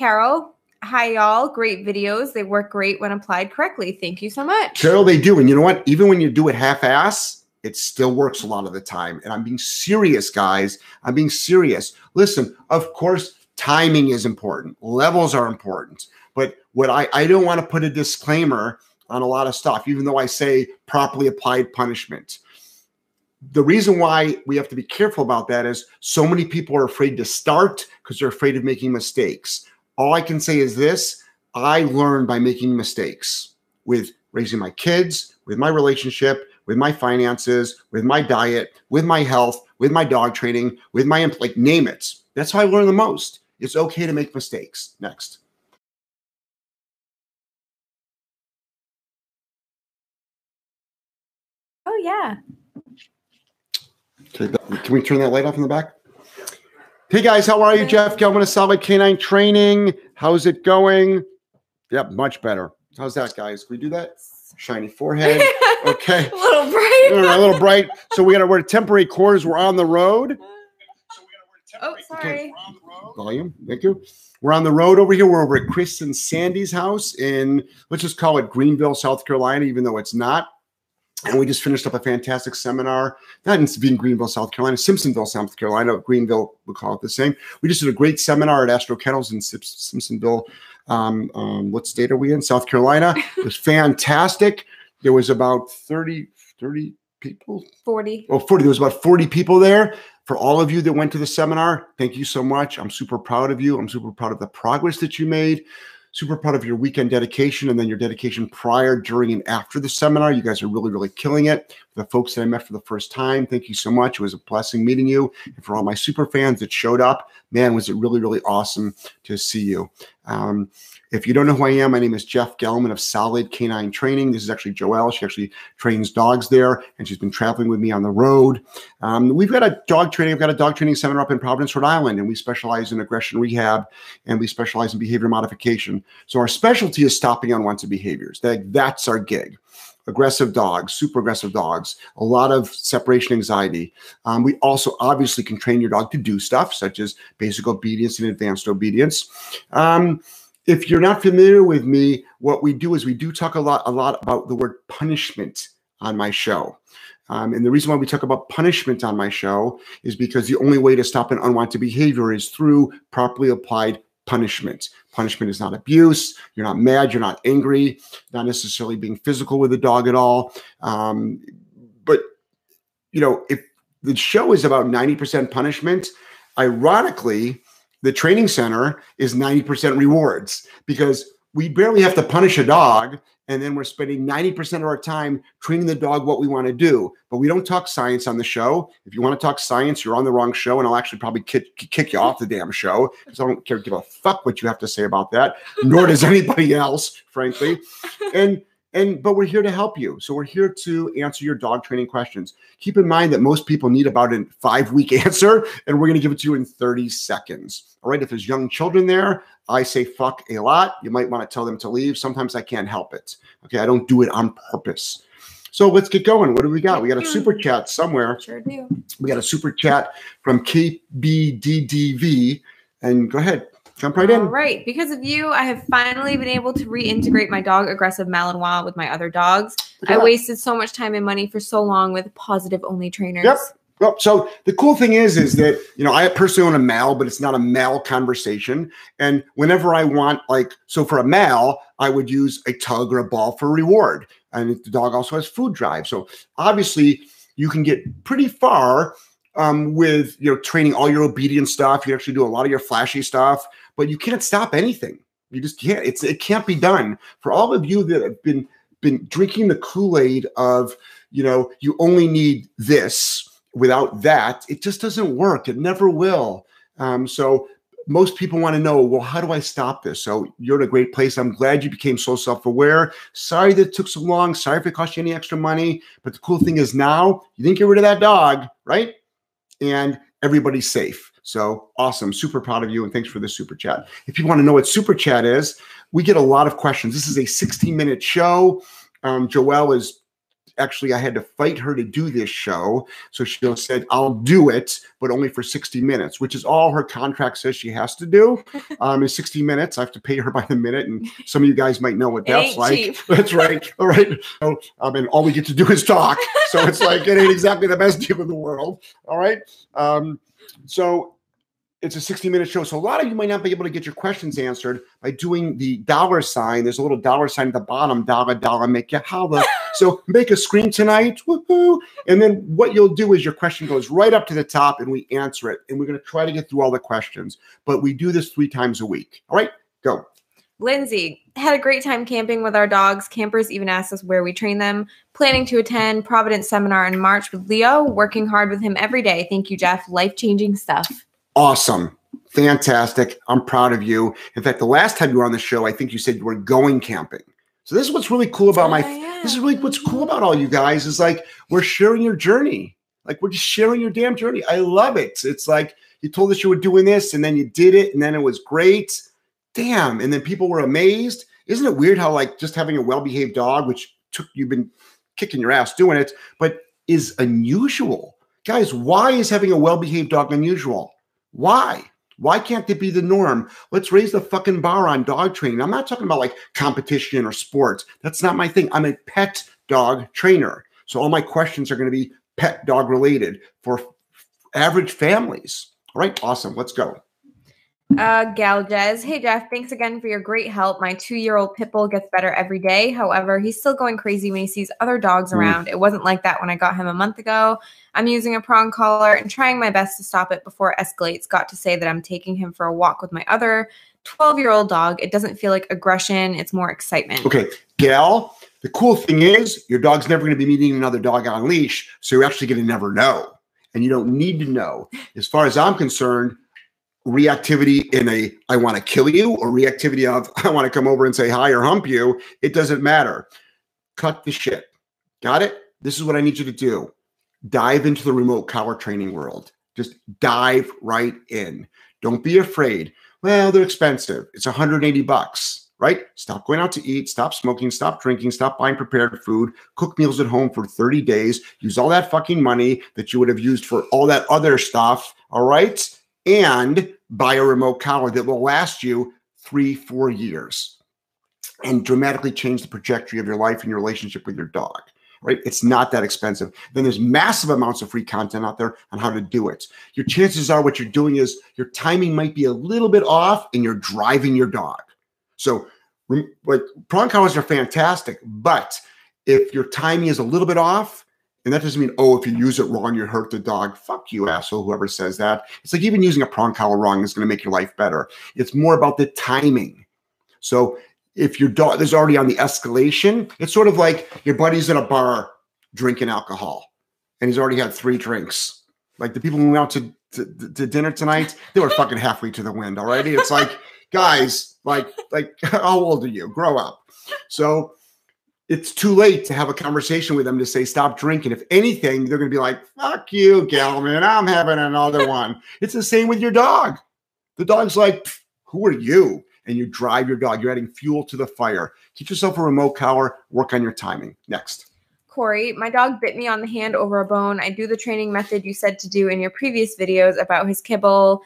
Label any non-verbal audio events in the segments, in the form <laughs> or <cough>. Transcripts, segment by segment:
Carol. Hi, y'all. Great videos. They work great when applied correctly. Thank you so much. Carol, they do. And you know what? Even when you do it half ass, it still works a lot of the time. And I'm being serious, guys. I'm being serious. Listen, of course, timing is important, levels are important. But what I, I don't want to put a disclaimer on a lot of stuff, even though I say properly applied punishment. The reason why we have to be careful about that is so many people are afraid to start because they're afraid of making mistakes. All I can say is this I learn by making mistakes with raising my kids, with my relationship, with my finances, with my diet, with my health, with my dog training, with my like name it. That's how I learn the most. It's okay to make mistakes. Next. Oh yeah. Okay, can we turn that light off in the back? Hey guys, how are you? Jeff Gellman of Solid K9 Training. How's it going? Yep, much better. How's that, guys? Can we do that? Shiny forehead. <laughs> Okay. a little bright. a little bright. So we got to wear temporary quarters. We're on the road. <laughs> Oh, sorry. Volume. Thank you. We're on the road over here. We're over at Chris and Sandy's house in, let's just call it Greenville, South Carolina, even though it's not. And we just finished up a fantastic seminar, not in being Greenville, South Carolina, Simpsonville, South Carolina. Greenville, we call it the same. We just did a great seminar at Astro Kennels in Simpsonville. Um, um, what state are we in? South Carolina. It was <laughs> fantastic. There was about 30, 30 people. 40. Oh, 40. There was about 40 people there. For all of you that went to the seminar, thank you so much. I'm super proud of you. I'm super proud of the progress that you made super proud of your weekend dedication and then your dedication prior, during, and after the seminar. You guys are really, really killing it. The folks that I met for the first time, thank you so much. It was a blessing meeting you. And for all my super fans that showed up, man, was it really, really awesome to see you. Um, if you don't know who I am, my name is Jeff Gellman of Solid K9 Training. This is actually Joelle. She actually trains dogs there, and she's been traveling with me on the road. Um, we've got a dog training. I've got a dog training seminar up in Providence, Rhode Island, and we specialize in aggression rehab and we specialize in behavior modification. So our specialty is stopping unwanted behaviors. That, that's our gig aggressive dogs, super aggressive dogs, a lot of separation anxiety. Um, we also obviously can train your dog to do stuff such as basic obedience and advanced obedience. Um, if you're not familiar with me, what we do is we do talk a lot, a lot about the word punishment on my show. Um, and the reason why we talk about punishment on my show is because the only way to stop an unwanted behavior is through properly applied punishment. Punishment is not abuse. You're not mad. You're not angry. Not necessarily being physical with the dog at all. Um, but you know, if the show is about 90% punishment, ironically, the training center is 90% rewards because we barely have to punish a dog and then we're spending 90% of our time training the dog what we want to do. But we don't talk science on the show. If you want to talk science you're on the wrong show and i'll actually probably kick, kick you off the damn show because i don't care give a fuck what you have to say about that nor does <laughs> anybody else frankly. And and but we're here to help you. So we're here to answer your dog training questions. Keep in mind that most people need about a five week <laughs> answer, and we're going to give it to you in 30 seconds. All right. If there's young children there, I say fuck a lot. You might want to tell them to leave. Sometimes I can't help it. Okay. I don't do it on purpose. So let's get going. What do we got? We got a super chat somewhere. Sure do. We got a super chat from KBDDV. And go ahead. Jump right in. All right. Because of you, I have finally been able to reintegrate my dog, aggressive Malinois, with my other dogs. I wasted so much time and money for so long with positive only trainers. Yep. Well, so the cool thing is, is that you know I personally own a mal, but it's not a mal conversation. And whenever I want, like, so for a mal, I would use a tug or a ball for reward. And the dog also has food drive, so obviously you can get pretty far um, with you know training all your obedience stuff. You actually do a lot of your flashy stuff but you can't stop anything. You just can't. It's it can't be done. For all of you that have been been drinking the Kool Aid of you know you only need this without that, it just doesn't work. It never will. Um, so most people want to know, well, how do I stop this? So you're in a great place. I'm glad you became so self-aware. Sorry that it took so long. Sorry if it cost you any extra money. But the cool thing is now you didn't get rid of that dog, right? And everybody's safe. So awesome. Super proud of you. And thanks for the super chat. If you want to know what super chat is, we get a lot of questions. This is a 16 minute show. Um, Joelle is actually I had to fight her to do this show. So she said, I'll do it, but only for 60 minutes, which is all her contract says she has to do. <laughs> Um, in 60 minutes, I have to pay her by the minute. And some of you guys might know what that's like. Cheap. <laughs> That's right. All right. So, um, and all we get to do is talk. So it's like it ain't exactly the best deal in the world. All right. Um, so it's a 60 minute show. So a lot of you might not be able to get your questions answered by doing the dollar sign. There's a little dollar sign at the bottom, dollar, dollar, make you holla. <laughs> so make a screen tonight. Woohoo. And then what you'll do is your question goes right up to the top and we answer it. And we're going to try to get through all the questions. But we do this three times a week. All right, go. Lindsay had a great time camping with our dogs. Campers even asked us where we train them. Planning to attend Providence seminar in March with Leo. Working hard with him every day. Thank you, Jeff. Life changing stuff awesome. Fantastic. I'm proud of you. In fact, the last time you were on the show, I think you said you were going camping. So this is what's really cool about oh, my oh, this is really what's cool about all you guys is like we're sharing your journey. Like we're just sharing your damn journey. I love it. It's like you told us you were doing this and then you did it and then it was great. Damn. And then people were amazed. Isn't it weird how like just having a well-behaved dog, which took you've been kicking your ass doing it, but is unusual. Guys, why is having a well-behaved dog unusual? Why? Why can't it be the norm? Let's raise the fucking bar on dog training. I'm not talking about like competition or sports. That's not my thing. I'm a pet dog trainer. So all my questions are going to be pet dog related for average families. All right, awesome. Let's go. Uh, Galgez. Hey, Jeff. Thanks again for your great help. My two year old Pitbull gets better every day. However, he's still going crazy when he sees other dogs mm. around. It wasn't like that when I got him a month ago. I'm using a prong collar and trying my best to stop it before it escalates. Got to say that I'm taking him for a walk with my other 12 year old dog. It doesn't feel like aggression, it's more excitement. Okay, Gal. The cool thing is, your dog's never going to be meeting another dog on leash. So you're actually going to never know. And you don't need to know. As far as I'm concerned, reactivity in a I want to kill you or reactivity of <laughs> I want to come over and say hi or hump you, it doesn't matter. Cut the shit. Got it? This is what I need you to do. Dive into the remote collar training world. Just dive right in. Don't be afraid. Well, they're expensive. It's 180 bucks, right? Stop going out to eat, stop smoking, stop drinking, stop buying prepared food, cook meals at home for 30 days, use all that fucking money that you would have used for all that other stuff, all right? And buy a remote collar that will last you three, four years and dramatically change the trajectory of your life and your relationship with your dog. Right? It's not that expensive. Then there's massive amounts of free content out there on how to do it. Your chances are what you're doing is your timing might be a little bit off and you're driving your dog. So, like prong collars are fantastic, but if your timing is a little bit off, and that doesn't mean, oh, if you use it wrong, you hurt the dog. Fuck you, asshole, whoever says that. It's like even using a prong collar wrong is going to make your life better. It's more about the timing. So if your dog is already on the escalation, it's sort of like your buddy's in a bar drinking alcohol and he's already had three drinks. Like the people who went out to, to, to dinner tonight, they were fucking halfway to the wind already. It's like, guys, like, like, <laughs> how old are you? Grow up. So it's too late to have a conversation with them to say stop drinking. If anything, they're going to be like, "Fuck you, Gellman, I'm having another one." It's the same with your dog. The dog's like, "Who are you?" And you drive your dog. You're adding fuel to the fire. Get yourself a remote collar. Work on your timing. Next. Corey, my dog bit me on the hand over a bone. I do the training method you said to do in your previous videos about his kibble,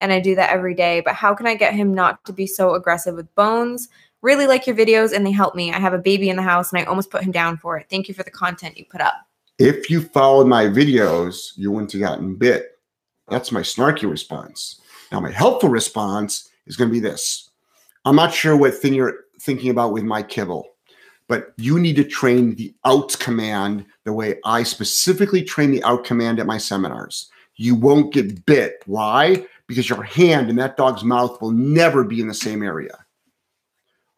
and I do that every day. But how can I get him not to be so aggressive with bones? Really like your videos and they help me. I have a baby in the house and I almost put him down for it. Thank you for the content you put up. If you followed my videos, you wouldn't have gotten bit. That's my snarky response. Now, my helpful response is going to be this I'm not sure what thing you're thinking about with my kibble, but you need to train the out command the way I specifically train the out command at my seminars. You won't get bit. Why? Because your hand in that dog's mouth will never be in the same area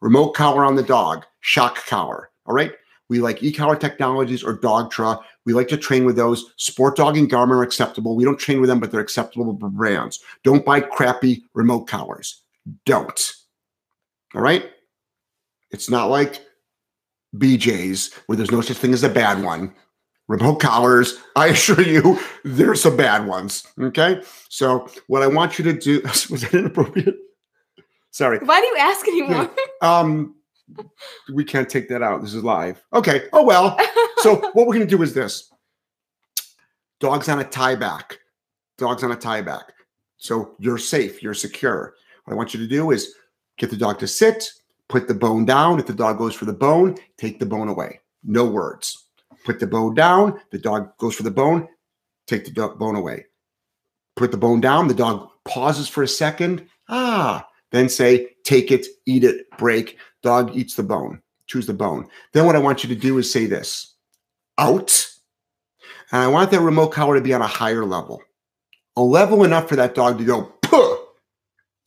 remote collar on the dog, shock collar. All right. We like e-collar technologies or Dogtra. We like to train with those. SportDog and Garmin are acceptable. We don't train with them, but they're acceptable brands. Don't buy crappy remote collars. Don't. All right. It's not like BJ's where there's no such thing as a bad one. Remote collars, <laughs> I assure you, there's some bad ones. Okay. So what I want you to do <laughs> was that inappropriate? Sorry. Why do you ask anymore? um, we can't take that out. This is live. Okay. Oh well. So <laughs> what we're gonna do is this. Dogs on a tie back. Dogs on a tie back. So you're safe. You're secure. What I want you to do is get the dog to sit, put the bone down. If the dog goes for the bone, take the bone away. No words. Put the bone down. The dog goes for the bone. Take the do- bone away. Put the bone down. The dog pauses for a second. Ah. Then say, take it, eat it, break. Dog eats the bone. Choose the bone. Then what I want you to do is say this out. And I want that remote collar to be on a higher level, a level enough for that dog to go, Puh!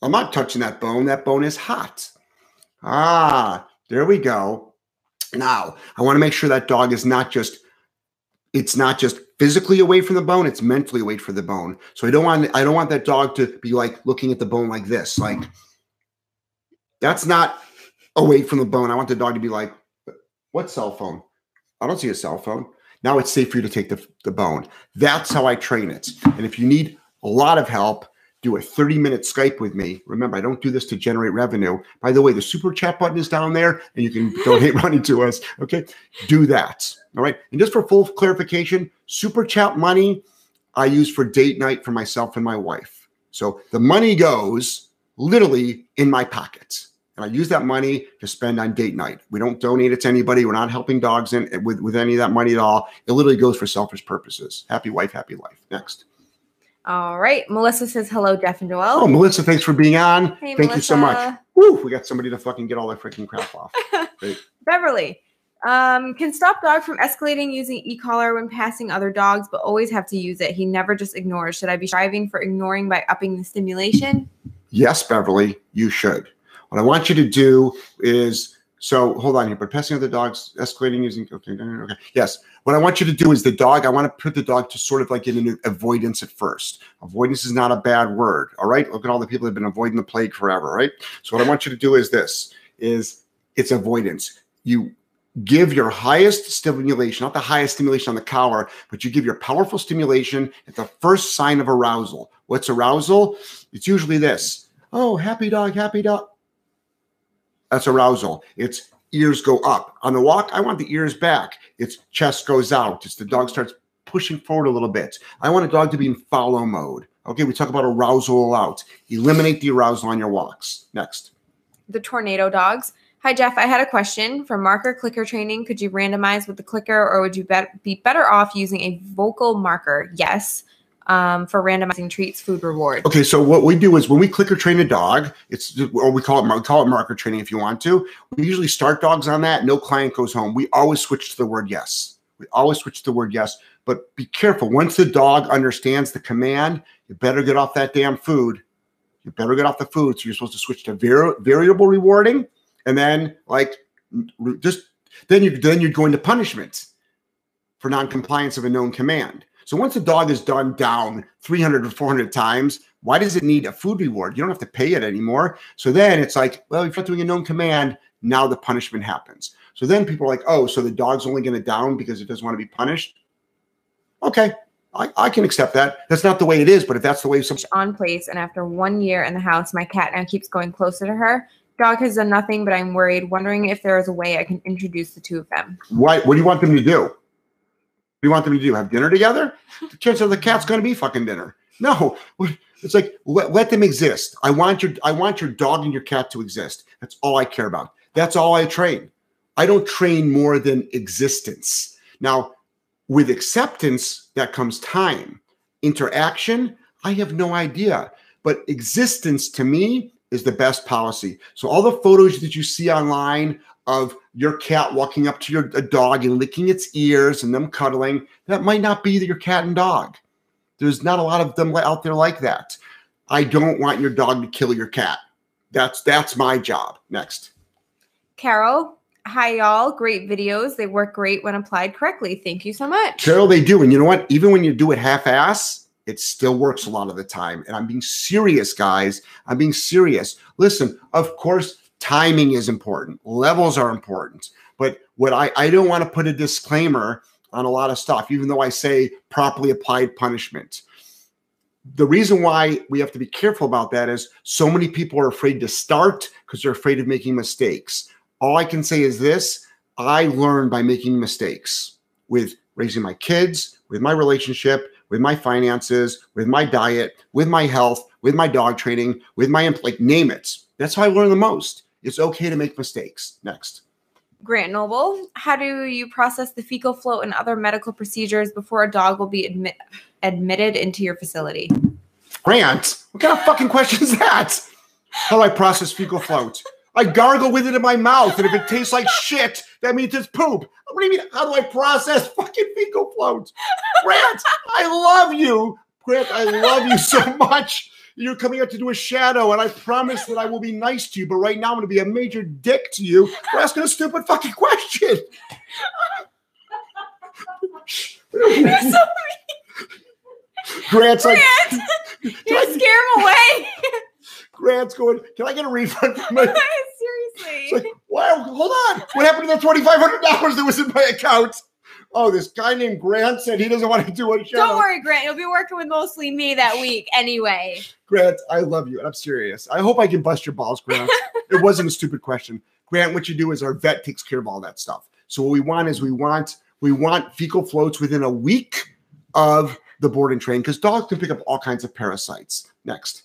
I'm not touching that bone. That bone is hot. Ah, there we go. Now, I want to make sure that dog is not just it's not just physically away from the bone, it's mentally away from the bone. So I don't want I don't want that dog to be like looking at the bone like this. Like that's not away from the bone. I want the dog to be like, what cell phone? I don't see a cell phone. Now it's safe for you to take the, the bone. That's how I train it. And if you need a lot of help, do a 30 minute Skype with me. Remember, I don't do this to generate revenue. By the way, the super chat button is down there and you can <laughs> donate money to us. Okay. Do that. All right. And just for full clarification, super chat money I use for date night for myself and my wife. So the money goes literally in my pockets. And I use that money to spend on date night. We don't donate it to anybody. We're not helping dogs in with, with any of that money at all. It literally goes for selfish purposes. Happy wife, happy life. Next. All right. Melissa says hello, Jeff and Joel. Oh, Melissa, thanks for being on. Hey, Thank you so much. Melissa. Woo, we got somebody to fucking get all their freaking crap off. <laughs> Beverly. Um, can stop dog from escalating using e-collar when passing other dogs, but always have to use it. He never just ignores. Should I be striving for ignoring by upping the stimulation? Yes, Beverly, you should. What I want you to do is so hold on here, but passing other dogs, escalating using okay, okay. Yes. What I want you to do is the dog, I want to put the dog to sort of like in an avoidance at first. Avoidance is not a bad word. All right. Look at all the people that have been avoiding the plague forever, right? So what I want you to do is this is it's avoidance. You give your highest stimulation, not the highest stimulation on the collar, but you give your powerful stimulation at the first sign of arousal. What's arousal? It's usually this. Oh, happy dog, happy dog. That's arousal. It's ears go up. On the walk, I want the ears back. Its chest goes out. It's the dog starts pushing forward a little bit. I want a dog to be in follow mode. Okay, we talk about arousal out. Eliminate the arousal on your walks. Next. The tornado dogs. Hi, Jeff. I had a question for marker clicker training. Could you randomize with the clicker, or would you bet- be better off using a vocal marker? Yes, um, for randomizing treats, food, reward. Okay, so what we do is when we clicker train a dog, it's or we call it we call it marker training if you want to. We usually start dogs on that. No client goes home. We always switch to the word yes. We always switch to the word yes. But be careful. Once the dog understands the command, you better get off that damn food. You better get off the food. So you're supposed to switch to var- variable rewarding, and then like just then you then you're going to punishment for non-compliance of a known command. So once the dog is done down 300 or 400 times, why does it need a food reward? You don't have to pay it anymore. So then it's like, well, if you're not doing a known command, now the punishment happens. So then people are like, oh, so the dog's only going to down because it doesn't want to be punished. Okay, I, I can accept that. That's not the way it is, but if that's the way some on place, and after one year in the house, my cat now keeps going closer to her. Dog has done nothing, but I'm worried, wondering if there is a way I can introduce the two of them. why, what do you want them to do? Do you want them to do? Have dinner together? <laughs> The chances are the cat's going to be fucking dinner. No, <laughs> it's like let, let them exist. I want your I want your dog and your cat to exist. That's all I care about. That's all I train. I don't train more than existence. Now, with acceptance, that comes time. Interaction, I have no idea. But existence to me is the best policy. So all the photos that you see online of your cat walking up to your a dog and licking its ears and them cuddling, that might not be your cat and dog. There's not a lot of them out there like that. I don't want your dog to kill your cat. That's that's my job. Next. Carol, hi y'all. Great videos. They work great when applied correctly. Thank you so much. Carol, they do. And you know what? Even when you do it half-ass, it still works a lot of the time. And I'm being serious, guys. I'm being serious. Listen, of course, timing is important. Levels are important. But what I, I don't want to put a disclaimer on a lot of stuff, even though I say properly applied punishment. The reason why we have to be careful about that is so many people are afraid to start because they're afraid of making mistakes. all I can say is this I learned by making mistakes with raising my kids, with my relationship, with my finances, with my diet, with my health, with my dog training, with my like name it. That's how I learn the most. It's okay to make mistakes. Next. Grant Noble, how do you process the fecal float and other medical procedures before a dog will be admit, admitted into your facility? Grant, what kind of fucking question is that? How do I process fecal float? I gargle with it in my mouth, and if it tastes like shit, that means it's poop. What do you mean? How do I process fucking fecal float? Grant, I love you. Grant, I love you so much. You're coming out to do a shadow, and I promise that I will be nice to you. But right now, I'm going to be a major dick to you for asking a stupid fucking question. You're so Grant's like, Grant, <laughs> you scare him away. Grant's going, can I get a refund from my? <laughs> It's Seriously. like, wow, hold on. What happened to the twenty-five hundred dollars that was in my account? Oh, this guy named Grant said he doesn't want to do a show. Don't worry, Grant. You'll be working with mostly me that week anyway. Grant, I love you, and I'm serious. I hope I can bust your balls, Grant. <laughs> it wasn't a stupid question. Grant, what you do is our vet takes care of all that stuff. So what we want is we want we want fecal floats within a week of the board and train because dogs can pick up all kinds of parasites. Next.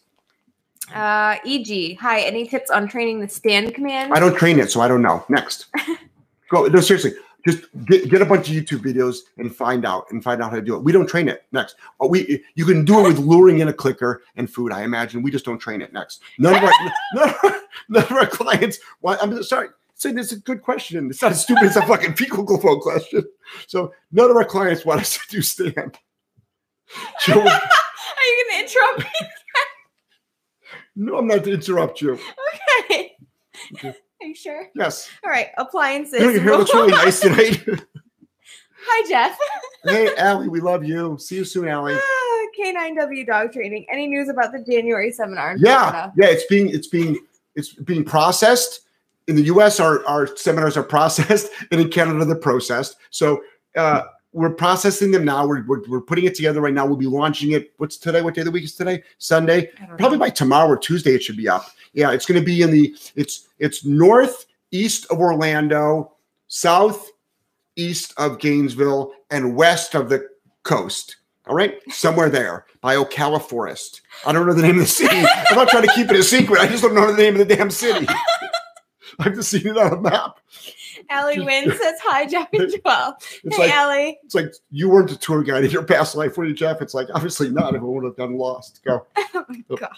Uh, EG, hi. Any tips on training the stand command? I don't train it, so I don't know. Next. <laughs> Go. No, seriously. Just get, get a bunch of YouTube videos and find out and find out how to do it. We don't train it. Next. Oh, we you can do it with luring in a clicker and food. I imagine we just don't train it. Next. None of our <laughs> none of our, none of our clients. Why? I'm sorry. Saying this is a good question. It's not as stupid as a fucking fecal float question. So none of our clients want us to do stand. Joe, <laughs> Are you going to interrupt me? no, I'm not to interrupt you. <laughs> Okay. Okay. Are you sure? Yes. All right. Appliances. Your hair looks really nice tonight. <laughs> Hi, Jeff. <laughs> hey, Allie, we love you. See you soon, Allie. Ah, K9W dog training. Any news about the January seminar? in Yeah, Florida? yeah, it's being it's being it's being processed. In the US, our, our seminars are <laughs> processed, and in Canada, they're processed. So uh, we're processing them now. We're, we're, we're putting it together right now. We'll be launching it. What's today? What day of the week is today? Sunday. Probably know. by tomorrow or Tuesday, it should be up. Yeah, it's going to be in the it's it's northeast of Orlando, southeast of Gainesville, and west of the coast. All right, somewhere there by Ocala Forest. I don't know the name of the city. I'm not trying to keep it a secret. I just don't know the name of the damn city. <laughs> I've just seen it on a map. Allie Wynn says hi, Jeff and <laughs> Joelle. It's hey, like Allie. it's like you weren't a tour guide in your past life, were you, Jeff? It's like obviously not. If I would have done lost, go. <laughs> Oh my God.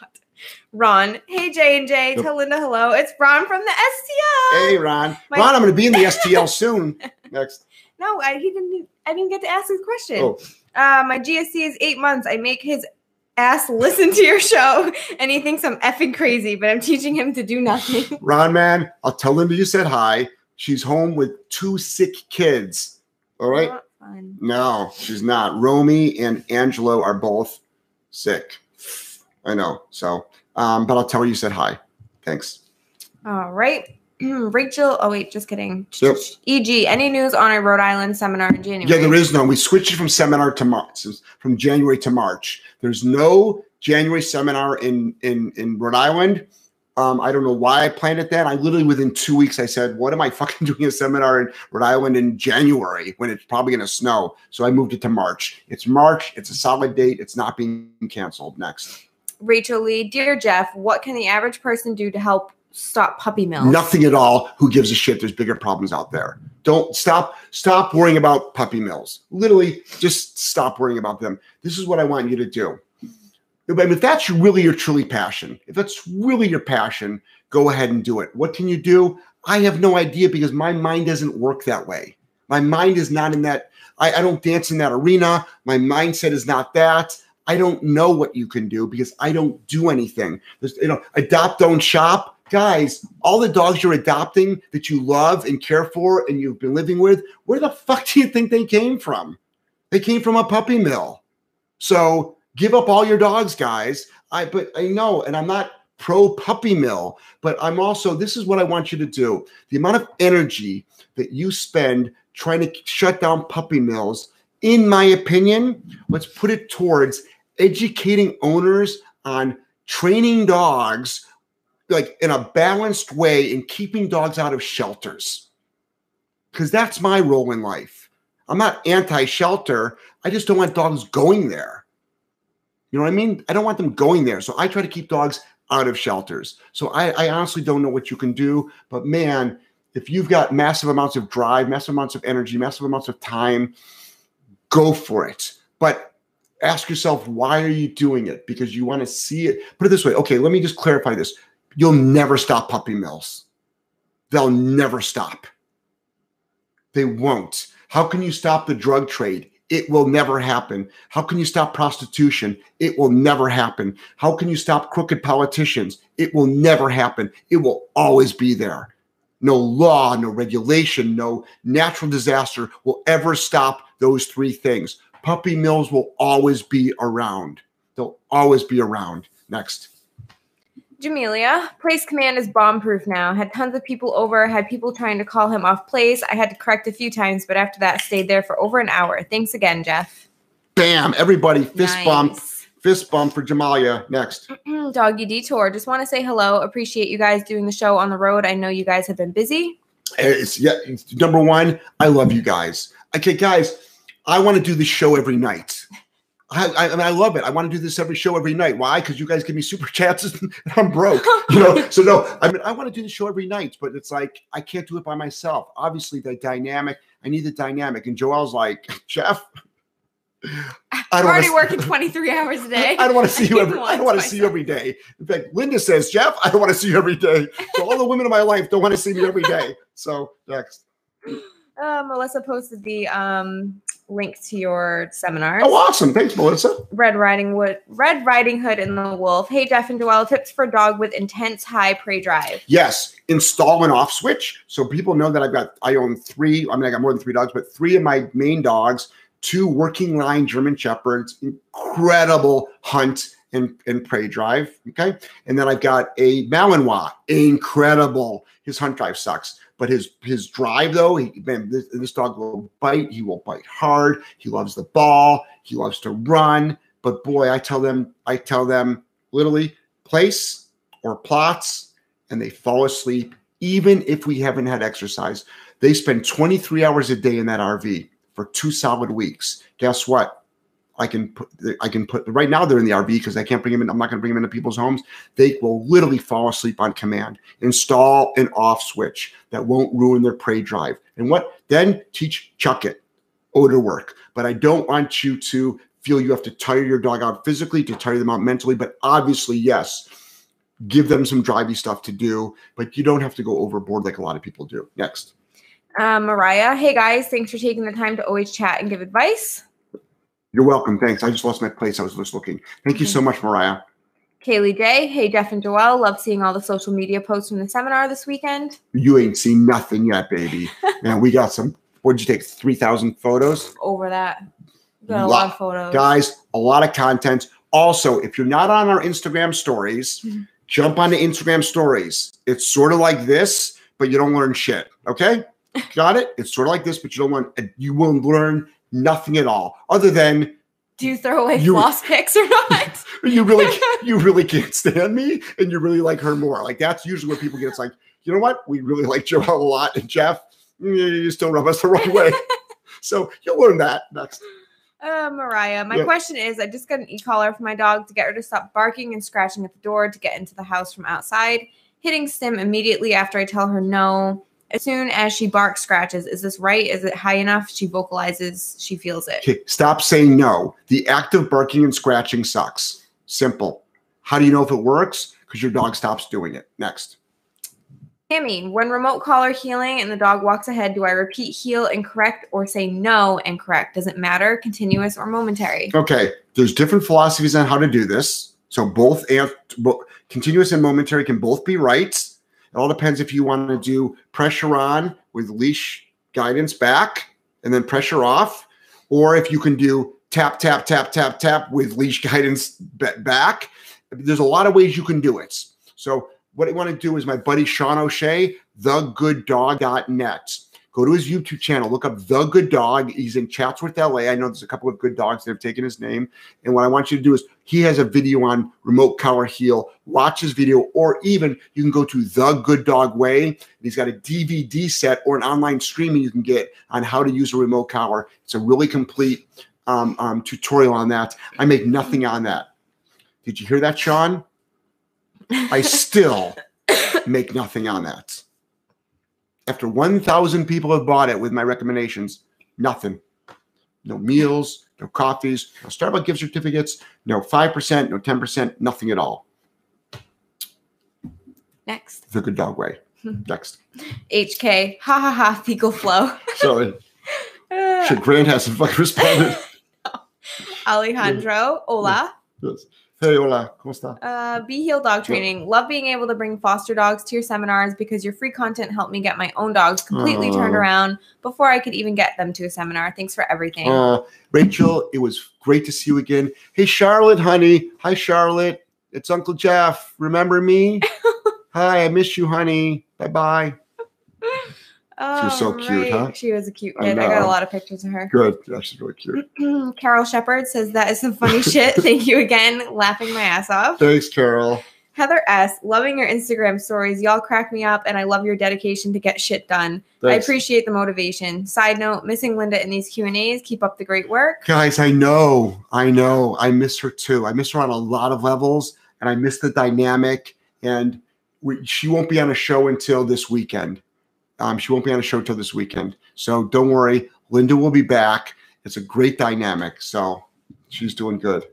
Ron. Hey, J and J. Tell Linda hello. It's Ron from the STL. Hey, Ron. My- Ron, I'm going to be in the <laughs> STL soon. Next. No, I he didn't. I didn't get to ask his question. Oh. Uh, my GSD is eight months. I make his ass listen to your show, and he thinks I'm effing crazy, but I'm teaching him to do nothing. Ron, man, I'll tell Linda you said hi. She's home with two sick kids. All right. No, she's not. Romy and Angelo are both sick. I know. So, um, but I'll tell her you said hi. Thanks. All right. <clears throat> Rachel. Oh wait, just kidding. Yep. EG. Any news on a Rhode Island seminar in January? Yeah, there is no. We switched it from seminar to March, from January to March. There's no January seminar in in in Rhode Island. Um, I don't know why I planned it then. I literally within two weeks I said, "What am I <laughs> fucking doing a seminar in Rhode Island in January when it's probably going to snow?" So I moved it to March. It's March. It's a solid date. It's not being canceled. Next, Rachel Lee. Dear Jeff, what can the average person do to help stop puppy mill? nothing at all. Who gives a shit? There's bigger problems out there. Don't stop. Stop worrying about puppy mills. Literally, just stop worrying about them. This is what I want you to do. I mean, if that's really your truly passion, if that's really your passion, go ahead and do it. What can you do? I have no idea because my mind doesn't work that way. My mind is not in that. I, I don't dance in that arena. My mindset is not that. I don't know what you can do because I don't do anything. There's, you know, adopt, don't shop. Guys, all the dogs you're adopting that you love and care for and you've been living with, where the fuck do you think they came from? They came from a puppy mill. So give up all your dogs, guys. I but I know, and I'm not pro puppy mill, but I'm also this is what I want you to do. The amount of energy that you spend trying to shut down puppy mills, in my opinion, let's put it towards educating owners on training dogs like in a balanced way in keeping dogs out of shelters. Because that's my role in life. I'm not anti-shelter. I just don't want dogs going there. You know what I mean? I don't want them going there. So I try to keep dogs out of shelters. So I, I honestly don't know what you can do, but man, if you've got massive amounts of drive, massive amounts of energy, massive amounts of time, go for it. But ask yourself, why are you doing it? Because you want to see it. Put it this way. Okay, let me just clarify this. You'll never stop puppy mills. They'll never stop. They won't. How can you stop the drug trade? It will never happen. How can you stop prostitution? It will never happen. How can you stop crooked politicians? It will never happen. It will always be there. No law, no regulation, no natural disaster will ever stop those three things. Puppy mills will always be around. They'll always be around. Next. Jamelia, place command is bomb proof now. Had tons of people over, had people trying to call him off place. I had to correct a few times, but after that, stayed there for over an hour. Thanks again, Jeff. Bam! Everybody, fist nice. bump. Fist bump for Jamalia. Next. <clears throat> Doggy Detour. Just want to say hello. Appreciate you guys doing the show on the road. I know you guys have been busy. It's yeah. It's, number one, I love you guys. Okay, guys, I want to do this show every night. I, I, I, mean, I love it. I want to do this every show every night. Why? Because you guys give me super <laughs> chances and I'm broke. You know, <laughs> so no, I mean, I want to do the show every night, but it's like I can't do it by myself. Obviously, the dynamic. I need the dynamic. And Joel's like, <laughs> Jeff, I'm already working 23 hours a day. I don't want to see you every. I don't want to see you every day. In fact, Linda says, Jeff, I don't want to see you every day. So all the women in my life don't want to see me every day. So next. Uh, Melissa posted the um, link to your seminars. Oh, awesome! Thanks, Melissa. Red Riding Hood, Red Riding Hood, and the Wolf. Hey, Jeff and Joel, tips for a dog with intense high prey drive. Yes, install an off switch so people know that I've got. I own three. I mean, I got more than three dogs, but three of my main dogs, two working line German shepherds, incredible hunt and, and prey drive. Okay, and then I've got a Malinois, incredible. His hunt drive sucks but his his drive though, he man, this, this dog will bite. He will bite hard. He loves the ball. He loves to run. But boy, I tell them, I tell them literally place or platz, and they fall asleep even if we haven't had exercise. They spend 23 hours a day in that RV for two solid weeks. Guess what? I can put I can put right now they're in the RV because I can't bring them in. I'm not going to bring them into people's homes. They will literally fall asleep on command. Install an off switch that won't ruin their prey drive. And what then teach chuck it odor work. But I don't want you to feel you have to tire your dog out physically to tire them out mentally. But obviously, yes, give them some drivey stuff to do, but you don't have to go overboard like a lot of people do. Next. Um, Mariah, hey guys, thanks for taking the time to always chat and give advice. You're welcome. Thanks. I just lost my place. I was just looking. Thank you so much, Mariah. Kaylee J. Hey, Jeff and Joel. Love seeing all the social media posts from the seminar this weekend. You ain't seen nothing yet, baby. <laughs> Man, we got some. What did you take? 3,000 photos? Over that. got a lot, lot of photos. Guys, a lot of content. Also, if you're not on our Instagram stories, mm-hmm. jump on the Instagram stories. It's sort of like this, but you don't learn shit. Okay? <laughs> got it? It's sort of like this, but you don't want, you will learn nothing at all other than do you throw away you, floss picks or not? <laughs> you really, <laughs> you really can't stand me, and you really like her more. Like that's usually what people get. It's like, you know what? We really like Joel a lot, and Jeff, you still rub us the wrong way. <laughs> so you'll learn that next. Uh, Mariah, my question is: I just got an e-collar for my dog to get her to stop barking and scratching at the door to get into the house from outside. Hitting stim immediately after I tell her no as soon as she barks, scratches. Is this right? Is it high enough? She vocalizes, she feels it. Okay, stop saying no. The act of barking and scratching sucks. Simple. How do you know if it works? Because your dog stops doing it. Next. Tammy, when remote collar healing and the dog walks ahead, do I repeat heel and correct or say no and correct? Does it matter, continuous or momentary? Okay, there's different philosophies on how to do this. So both and both, continuous and momentary can both be right. It all depends if you want to do pressure on with leash guidance back and then pressure off, or if you can do tap, tap, tap, tap, tap with leash <laughs> guidance back. There's a lot of ways you can do it. So, what I want to do is my buddy Sean O'Shea, thegooddog.net. Go to his YouTube channel, look up The Good Dog. He's in Chatsworth, LA. I know there's a couple of good dogs that have taken his name. And what I want you to do is he has a video on remote collar heel. Watch his video, or even you can go to The Good Dog Way. He's got a DVD set or an online streaming you can get on how to use a remote collar. It's a really complete um, um, tutorial on that. I make nothing on that. Did you hear that, Sean? I still <coughs> make nothing on that. After 1,000 people have bought it with my recommendations, nothing. No meals, no coffees, no Starbucks gift certificates, no 5%, no 10%, nothing at all. Next. The good dog way. <laughs> Next. HK. Ha ha ha. Fecal float. So <laughs> should Grant hasn't fucking responded. <laughs> Alejandro. Hola. Yes. Hey, hola, ¿cómo está? Uh, Be Heal Dog Training. Love being able to bring foster dogs to your seminars because your free content helped me get my own dogs completely turned around before I could even get them to a seminar. Thanks for everything. Uh, Rachel, it was great to see you again. Hey, Charlotte, honey. Hi, Charlotte. It's Uncle Jeff. Remember me? <laughs> Hi, I miss you, honey. Bye bye. Oh, was so oh, cute, huh? She was a cute I kid. I, got a lot of pictures of her. Good. Yeah, she's really cute. <clears throat> Carol Shepard says that is some funny <laughs> shit. Thank you again. Laughing my ass off. Thanks, Carol. Heather S. Loving your Instagram stories. Y'all crack me up, and I love your dedication to get shit done. I appreciate the motivation. Side note: missing Linda in these Q and A's. Keep up the great work. Guys, I know. I know. I miss her too. I miss her on a lot of levels, and I miss the dynamic. And we, she won't be on a show until this weekend. Um, she won't be on a show till this weekend. So don't worry. Linda will be back. It's a great dynamic. So she's doing good.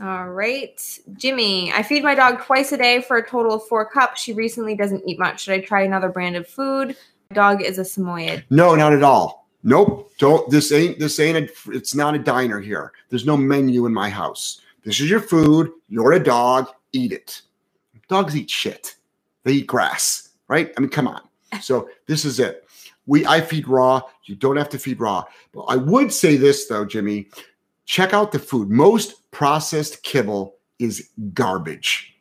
All right, Jimmy. I feed my dog twice a day for a total of four cups. She recently doesn't eat much. Should I try another brand of food? My dog is a Samoyed. No, not at all. Nope. Don't. This ain't. This ain't. A, it's not a diner here. There's no menu in my house. This is your food. You're a dog. Eat it. Dogs eat shit. They eat grass, right? I mean, come on. So this is it. We I feed raw. You don't have to feed raw. But I would say this though, Jimmy. Check out the food. Most processed kibble is garbage.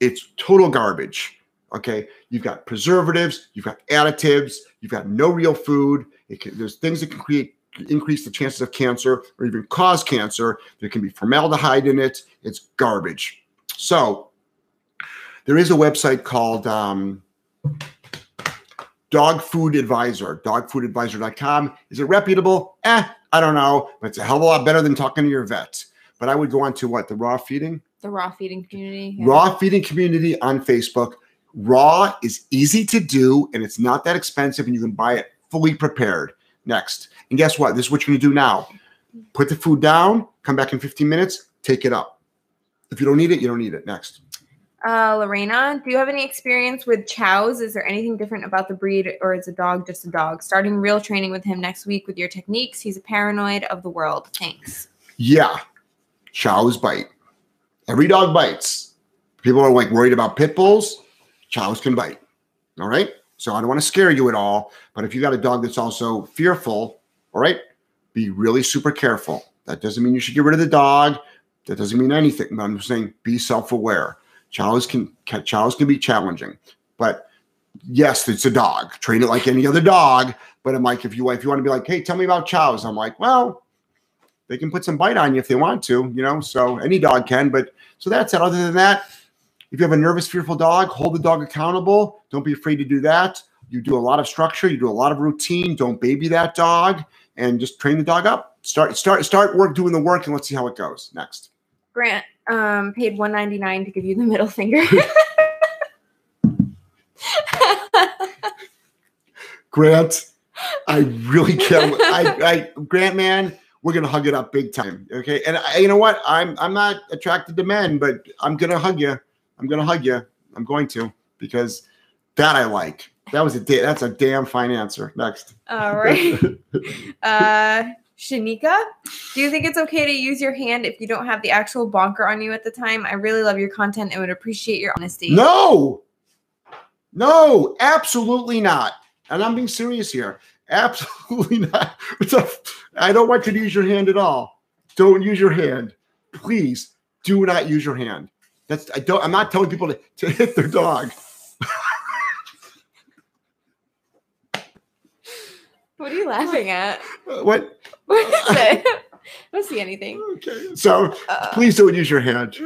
It's total garbage. Okay, you've got preservatives, you've got additives, you've got no real food. Can, there's things that can create increase the chances of cancer or even cause cancer. There can be formaldehyde in it. It's garbage. So there is a website called um, Dog Food Advisor, dogfoodadvisor.com. Is it reputable? Eh, I don't know, but it's a hell of a lot better than talking to your vet. But I would go on to what the raw feeding, The raw feeding community. yeah. raw feeding community on Facebook. Raw is easy to do and it's not that expensive, and you can buy it fully prepared. Next, and guess what? This is what you're gonna do now. Put the food down, come back in 15 minutes, take it up. If you don't need it, you don't need it. Next. Uh, Lorena, do you have any experience with chows? Is there anything different about the breed, or is a dog just a dog? Starting real training with him next week with your techniques. He's a paranoid of the world. Thanks. Yeah, chows bite. Every dog bites. People are like worried about pit bulls. Chows can bite. All right. So I don't want to scare you at all. But if you got a dog that's also fearful, all right, be really super careful. That doesn't mean you should get rid of the dog. That doesn't mean anything. But I'm just saying be self-aware. Chows can ca- chows can be challenging, but yes, it's a dog. Train it like any other dog. But I'm like, if you if you want to be like, hey, tell me about chows, I'm like, well, they can put some bite on you if they want to, you know. So any dog can, but so that's it. Other than that, if you have a nervous, fearful dog, hold the dog accountable. Don't be afraid to do that. You do a lot of structure, you do a lot of routine. Don't baby that dog, and just train the dog up. Start, start, start work doing the work, and let's see how it goes. Next, Grant um, paid one ninety nine to give you the middle finger. <laughs> Grant. I really <laughs> can't. I, I, Grant, man, we're gonna hug it up big time. Okay, and I, you know what? I'm, I'm not attracted to men, but I'm gonna hug you. I'm gonna hug you. I'm going to because that I like. That was a da- that's a damn fine answer. Next. All right. <laughs> Uh, Shanika, do you think it's okay to use your hand if you don't have the actual bonker on you at the time? I really love your content and would appreciate your honesty. No, no, absolutely not. And I'm being serious here. Absolutely <laughs> not. A, I don't want you to use your hand at all. Don't use your hand. Please do not use your hand. That's I don't I'm not telling people to, to hit their dog. <laughs> What are you laughing at? <laughs> What? What is it? I don't see anything. Okay. So Uh, please don't use your hand.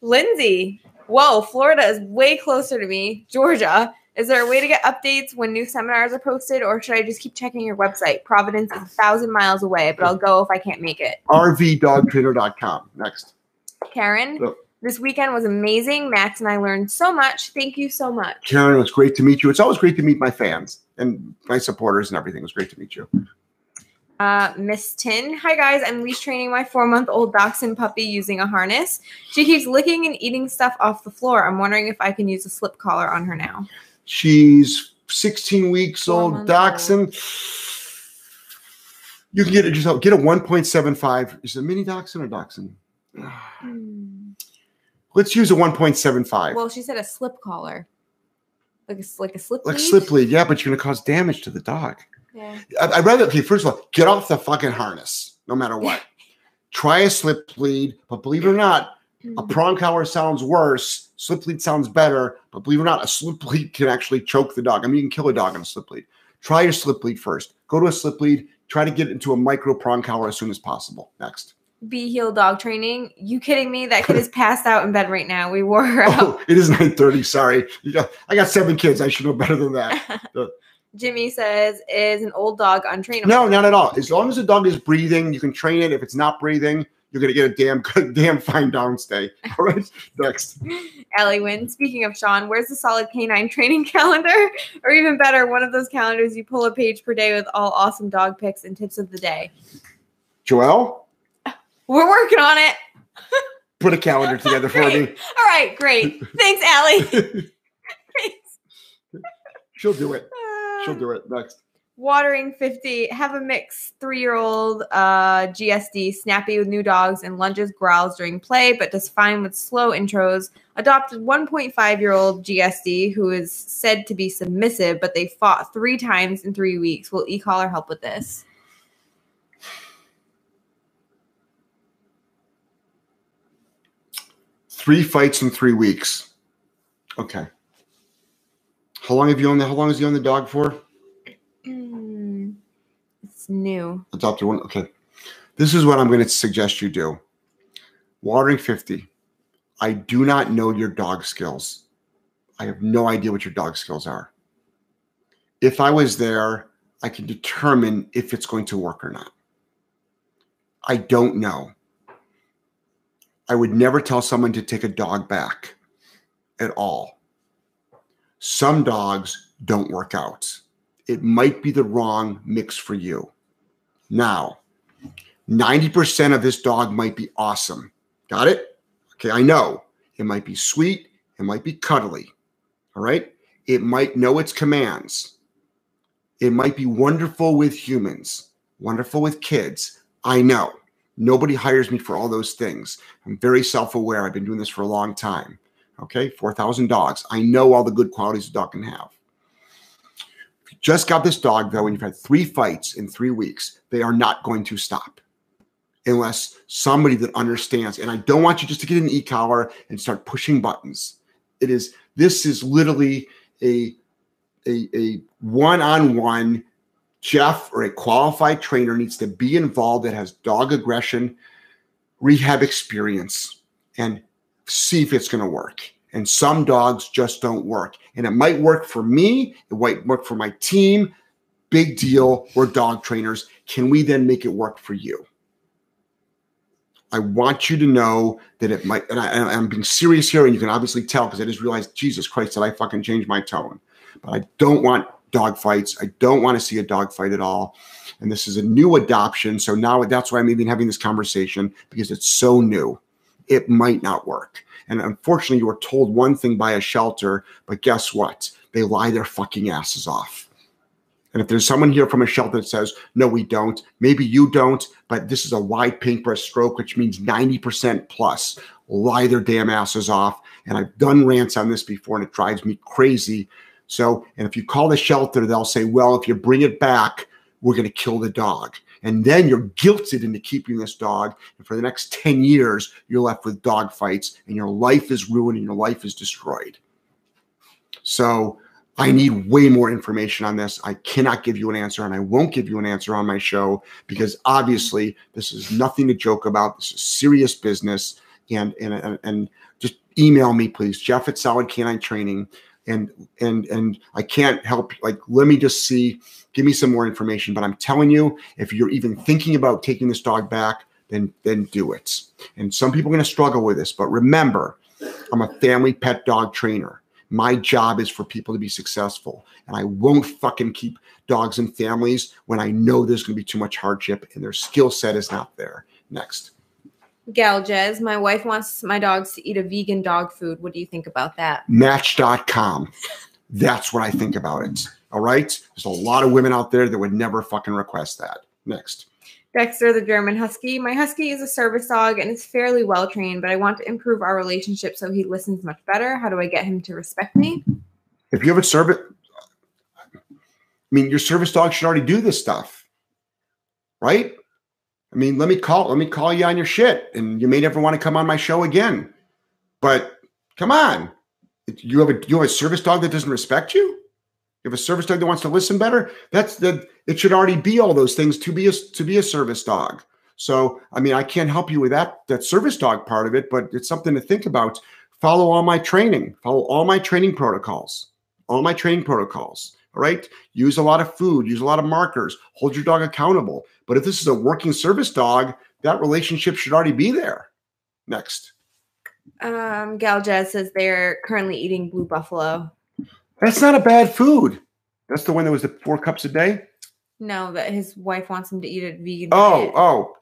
Lindsay, whoa, Florida is way closer to me. Georgia, is there a way to get updates when new seminars are posted, or should I just keep checking your website? Providence is a thousand miles away, but I'll go if I can't make it. RVDogtrainer.com. Next. Karen, this weekend was amazing. Max and I learned so much. Thank you so much. Karen, it was great to meet you. It's always great to meet my fans and my supporters and everything. It was great to meet you. Uh, Miss Tin, hi guys. I'm leash training my four month old dachshund puppy using a harness. She keeps licking and eating stuff off the floor. I'm wondering if I can use a slip collar on her now. She's 16 weeks Four old, months dachshund. You can get it yourself. Get a 1.75. Is it a mini dachshund or dachshund? Let's use a 1.75. Well, she said a slip collar, like a like a slip. like lead? slip lead, yeah, but you're going to cause damage to the dog. Yeah. I- I'd rather, okay, first of all, get off the fucking harness, no matter what. <laughs> Try a slip lead, but believe it or not, a mm. prong collar sounds worse. Slip lead sounds better, but believe it or not, a slip lead can actually choke the dog. I mean, you can kill a dog in a slip lead. Try your slip lead first. Go to a slip lead. Try to get into a micro prong collar as soon as possible. Next. Be healed dog training. You kidding me? That kid is passed out in bed right now. We wore her oh, out. Oh, it is 9:30. Sorry. Got, I got seven kids. I should know better than that. <laughs> Jimmy says, "Is an old dog untrainable?" No, not at all. As long as the dog is breathing, you can train it. If it's not breathing, you're gonna get a damn <laughs> good, damn fine downstay. <laughs> All right. Next. Ellie Wynn. Speaking of Sean, where's the Solid K9 Training calendar? Or even better, one of those calendars you pull a page per day with all awesome dog pics and tips of the day. Joelle, We're working on it. put a calendar together for me. <laughs> All right, great. Thanks, Allie. Thanks. <laughs> She'll do it. She'll do it. Next. Watering 50, have a mix three year old uh, GSD, snappy with new dogs and lunges, growls during play, but does fine with slow intros. Adopted 1.5 year old GSD who is said to be submissive, but they fought three times in three weeks. Will e collar help with this? Three fights in three weeks. Okay. How long have you owned the? How long has he owned the dog for? Mm, it's new. Adopted one. Okay. This is what I'm going to suggest you do. Watering 50. I do not know your dog skills. I have no idea what your dog skills are. If I was there, I can determine if it's going to work or not. I don't know. I would never tell someone to take a dog back at all. Some dogs don't work out. It might be the wrong mix for you. Now, 90% of this dog might be awesome. Got it? Okay, I know. It might be sweet, it might be cuddly. All right? It might know its commands. It might be wonderful with humans, wonderful with kids. I know. Nobody hires me for all those things. I'm very self aware. I've been doing this for a long time. Okay, 4,000 dogs. I know all the good qualities a dog can have. If you just got this dog, though, and you've had three fights in three weeks, they are not going to stop unless somebody that understands. And I don't want you just to get an e collar and start pushing buttons. It is, this is literally a, a, a one-on-one Jeff or a qualified trainer needs to be involved that has dog aggression rehab experience and see if it's going to work. And some dogs just don't work. And it might work for me, it might work for my team. Big deal. We're dog trainers. Can we then make it work for you? I want you to know that it might, and, I, am being serious here, and you can obviously tell because I just realized, Jesus Christ, did I fucking change my tone? But I don't want dog fights. I don't want to see a dog fight at all. And this is a new adoption. So now that's why I'm even having this conversation because it's so new. It might not work. And unfortunately, you were told one thing by a shelter, but guess what? They lie their fucking asses off. And if there's someone here from a shelter that says, no, we don't, maybe you don't, but this is a wide pink breast stroke, which means 90% plus, lie their damn asses off. And I've done rants on this before and it drives me crazy. So, and if you call the shelter, they'll say, well, if you bring it back, we're going to kill the dog. And then you're guilted into keeping this dog. And for the next 10 years, you're left with dog fights and your life is ruined and your life is destroyed. So I need way more information on this. I cannot give you an answer and I won't give you an answer on my show because obviously this is nothing to joke about. This is serious business. And and and, just email me, please, Jeff at Solid K9 Training. And and and I can't help like let me just see, give me some more information. But I'm telling you, if you're even thinking about taking this dog back, then then do it. And some people are going to struggle with this, but remember, I'm a family pet dog trainer. My job is for people to be successful. And I won't fucking keep dogs and families when I know there's going to be too much hardship and their skill set is not there. Next. Galgez, my wife wants my dogs to eat a vegan dog food. What do you think about that? Match.com. That's what I think about it. All right. There's a lot of women out there that would never fucking request that. Next. Dexter, the German Husky. My Husky is a service dog and is fairly well trained, but I want to improve our relationship so he listens much better. How do I get him to respect me? If you have a service, I mean, your service dog should already do this stuff, right? I mean, let me call, let me call you on your shit, and you may never want to come on my show again. But come on, you have a you have a service dog that doesn't respect you. You have a service dog that wants to listen better. That's the it should already be all those things to be a to be a service dog. So I mean, I can't help you with that that service dog part of it, but it's something to think about. Follow all my training. Follow all my training protocols. All my training protocols. All right. Use a lot of food. Use a lot of markers. Hold your dog accountable. But if this is a working service dog, that relationship should already be there. Next. Um, Galgez says they're currently eating blue buffalo. That's not a bad food. That's the one that was the four cups a day. No, that his wife wants him to eat it vegan. Oh, diet. oh.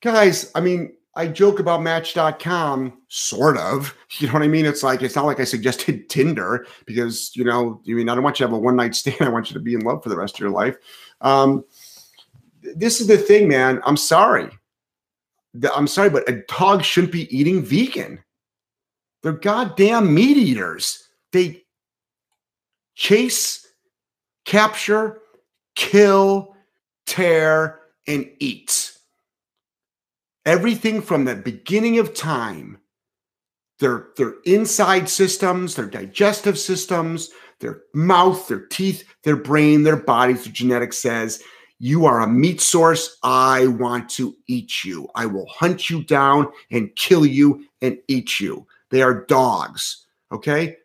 Guys, I mean, I joke about match.com, sort of. You know what I mean? It's like, it's not like I suggested <laughs> Tinder because, you know, I mean, I don't want you to have a one night stand. <laughs> I want you to be in love for the rest of your life. Um, this is the thing, man. I'm sorry. I'm sorry, but a dog shouldn't be eating vegan. They're goddamn meat eaters. They chase, capture, kill, tear, and eat. Everything from the beginning of time, their, their inside systems, their digestive systems, their mouth, their teeth, their brain, their bodies, their genetics says, you are a meat source. I want to eat you. I will hunt you down and kill you and eat you. They are dogs. Okay.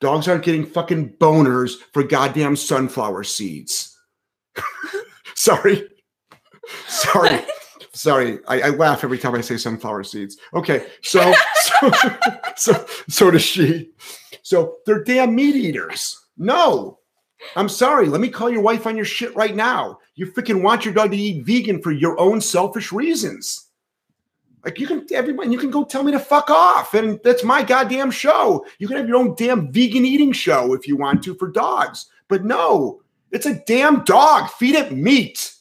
Dogs aren't getting fucking boners for goddamn sunflower seeds. <laughs> Sorry. <laughs> Sorry. Sorry. I, I laugh every time I say sunflower seeds. Okay. So, <laughs> so, so, so does she. So they're damn meat eaters. No. I'm sorry. Let me call your wife on your shit right now. You freaking want your dog to eat vegan for your own selfish reasons. Like you can, everyone, you can go tell me to fuck off, and that's my goddamn show. You can have your own damn vegan eating show if you want to for dogs, but no, it's a damn dog. Feed it meat,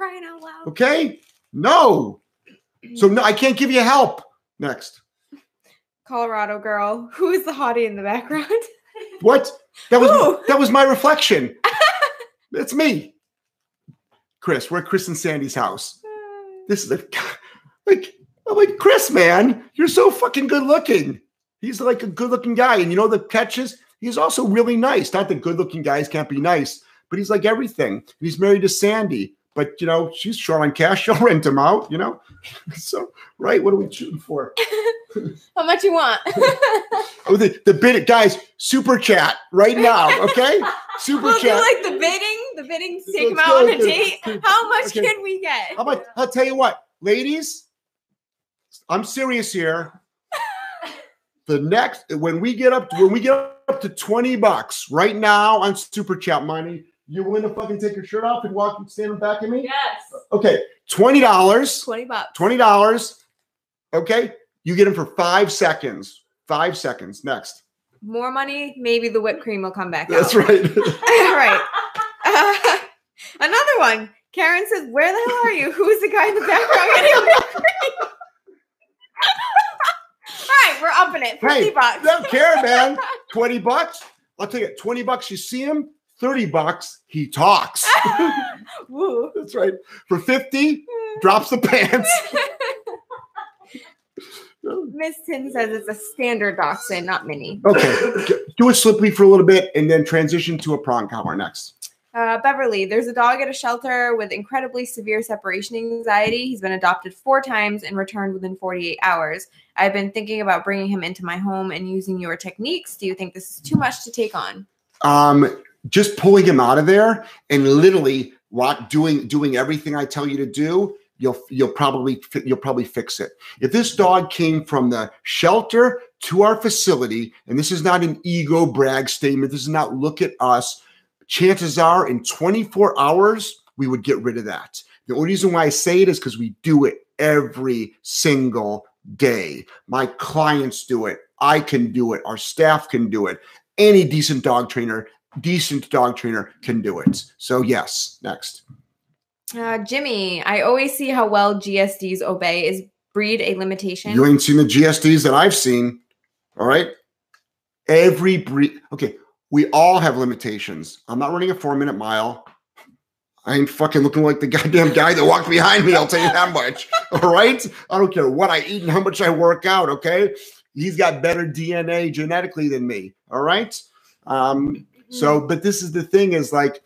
crying out loud. okay? No. So no, I can't give you help. Next, Colorado girl. Who is the hottie in the background? <laughs> what? That was Who? that was my reflection. It's me, Chris. We're at Chris and Sandy's house. <laughs> This is a like I'm like Chris, man, you're so fucking good looking. He's like a good looking guy, and you know the catches. He's also really nice. Not that good looking guys can't be nice, but he's like everything. He's married to Sandy, but you know she's short on cash. <laughs> She'll rent them out. You know, <laughs> so right. What are we shooting for? <laughs> How much you want? Oh, the the bid guys, super chat right now. Okay, super we'll do chat. like the bidding. The bidding take Let's out on a date. How much Okay. can we get? How about I'll tell you what, ladies, I'm serious here. The next when we get up when we get up to 20 bucks right now on super chat money, you willing to fucking take your shirt off and walk and stand back at me? Yes. Okay, twenty dollars. Twenty bucks. Twenty dollars. Okay, you get them for five seconds. Five seconds. Next. More money, maybe the whipped cream will come back That's out. right. All <laughs> <laughs> right. Uh, another one. Karen says, "Where the hell are you? Who is the guy in the background getting whipped cream?" <laughs> All right, we're upping it. Fifty Hey, bucks. don't care, man. 20 bucks. I'll tell you, 20 bucks, you see him. 30 bucks, he talks. <laughs> <laughs> That's right. For 50, drops the pants. <laughs> Miss Tin says it's a standard dachshund, not mini. Okay, do a slip lead for a little bit, and then transition to a prong collar next. Uh, Beverly, there's a dog at a shelter with incredibly severe separation anxiety. He's been adopted four times and returned within 48 hours. I've been thinking about bringing him into my home and using your techniques. Do you think this is too much to take on? Um, just pulling him out of there and literally what doing doing everything I tell you to do. You'll you'll probably you'll probably fix it. If this dog came from the shelter to our facility, and this is not an ego brag statement. This is not look at us chances are in 24 hours, we would get rid of that. The only reason why I say it is because we do it every single day. My clients do it. I can do it. Our staff can do it. Any decent dog trainer, decent dog trainer can do it. So, yes, next. Uh, Jimmy, I always see how well GSDs obey. Is breed a limitation? You ain't seen the GSDs that I've seen. All right. Every breed. Okay we all have limitations. I'm not running a four minute mile. I ain't fucking looking like the goddamn guy that walked behind me. I'll tell you that <laughs> much. All right. I don't care what I eat and how much I work out. Okay. He's got better DNA genetically than me. All right. Um, so, but this is the thing is like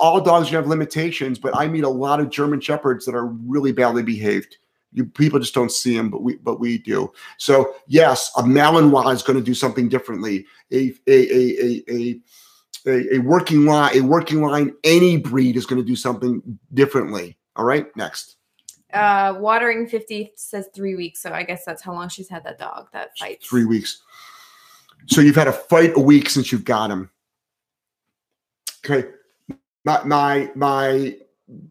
all dogs have limitations, but I meet a lot of German Shepherds that are really badly behaved. You, people just don't see them, but we but we do. So yes, a Malinois is going to do something differently. A a a a a, a working line, a working line, any breed is going to do something differently. All right, next. Uh, watering 50 says three weeks. So I guess that's how long she's had that dog that fight. Three weeks. So you've had a fight a week since you've got him. Okay. My my my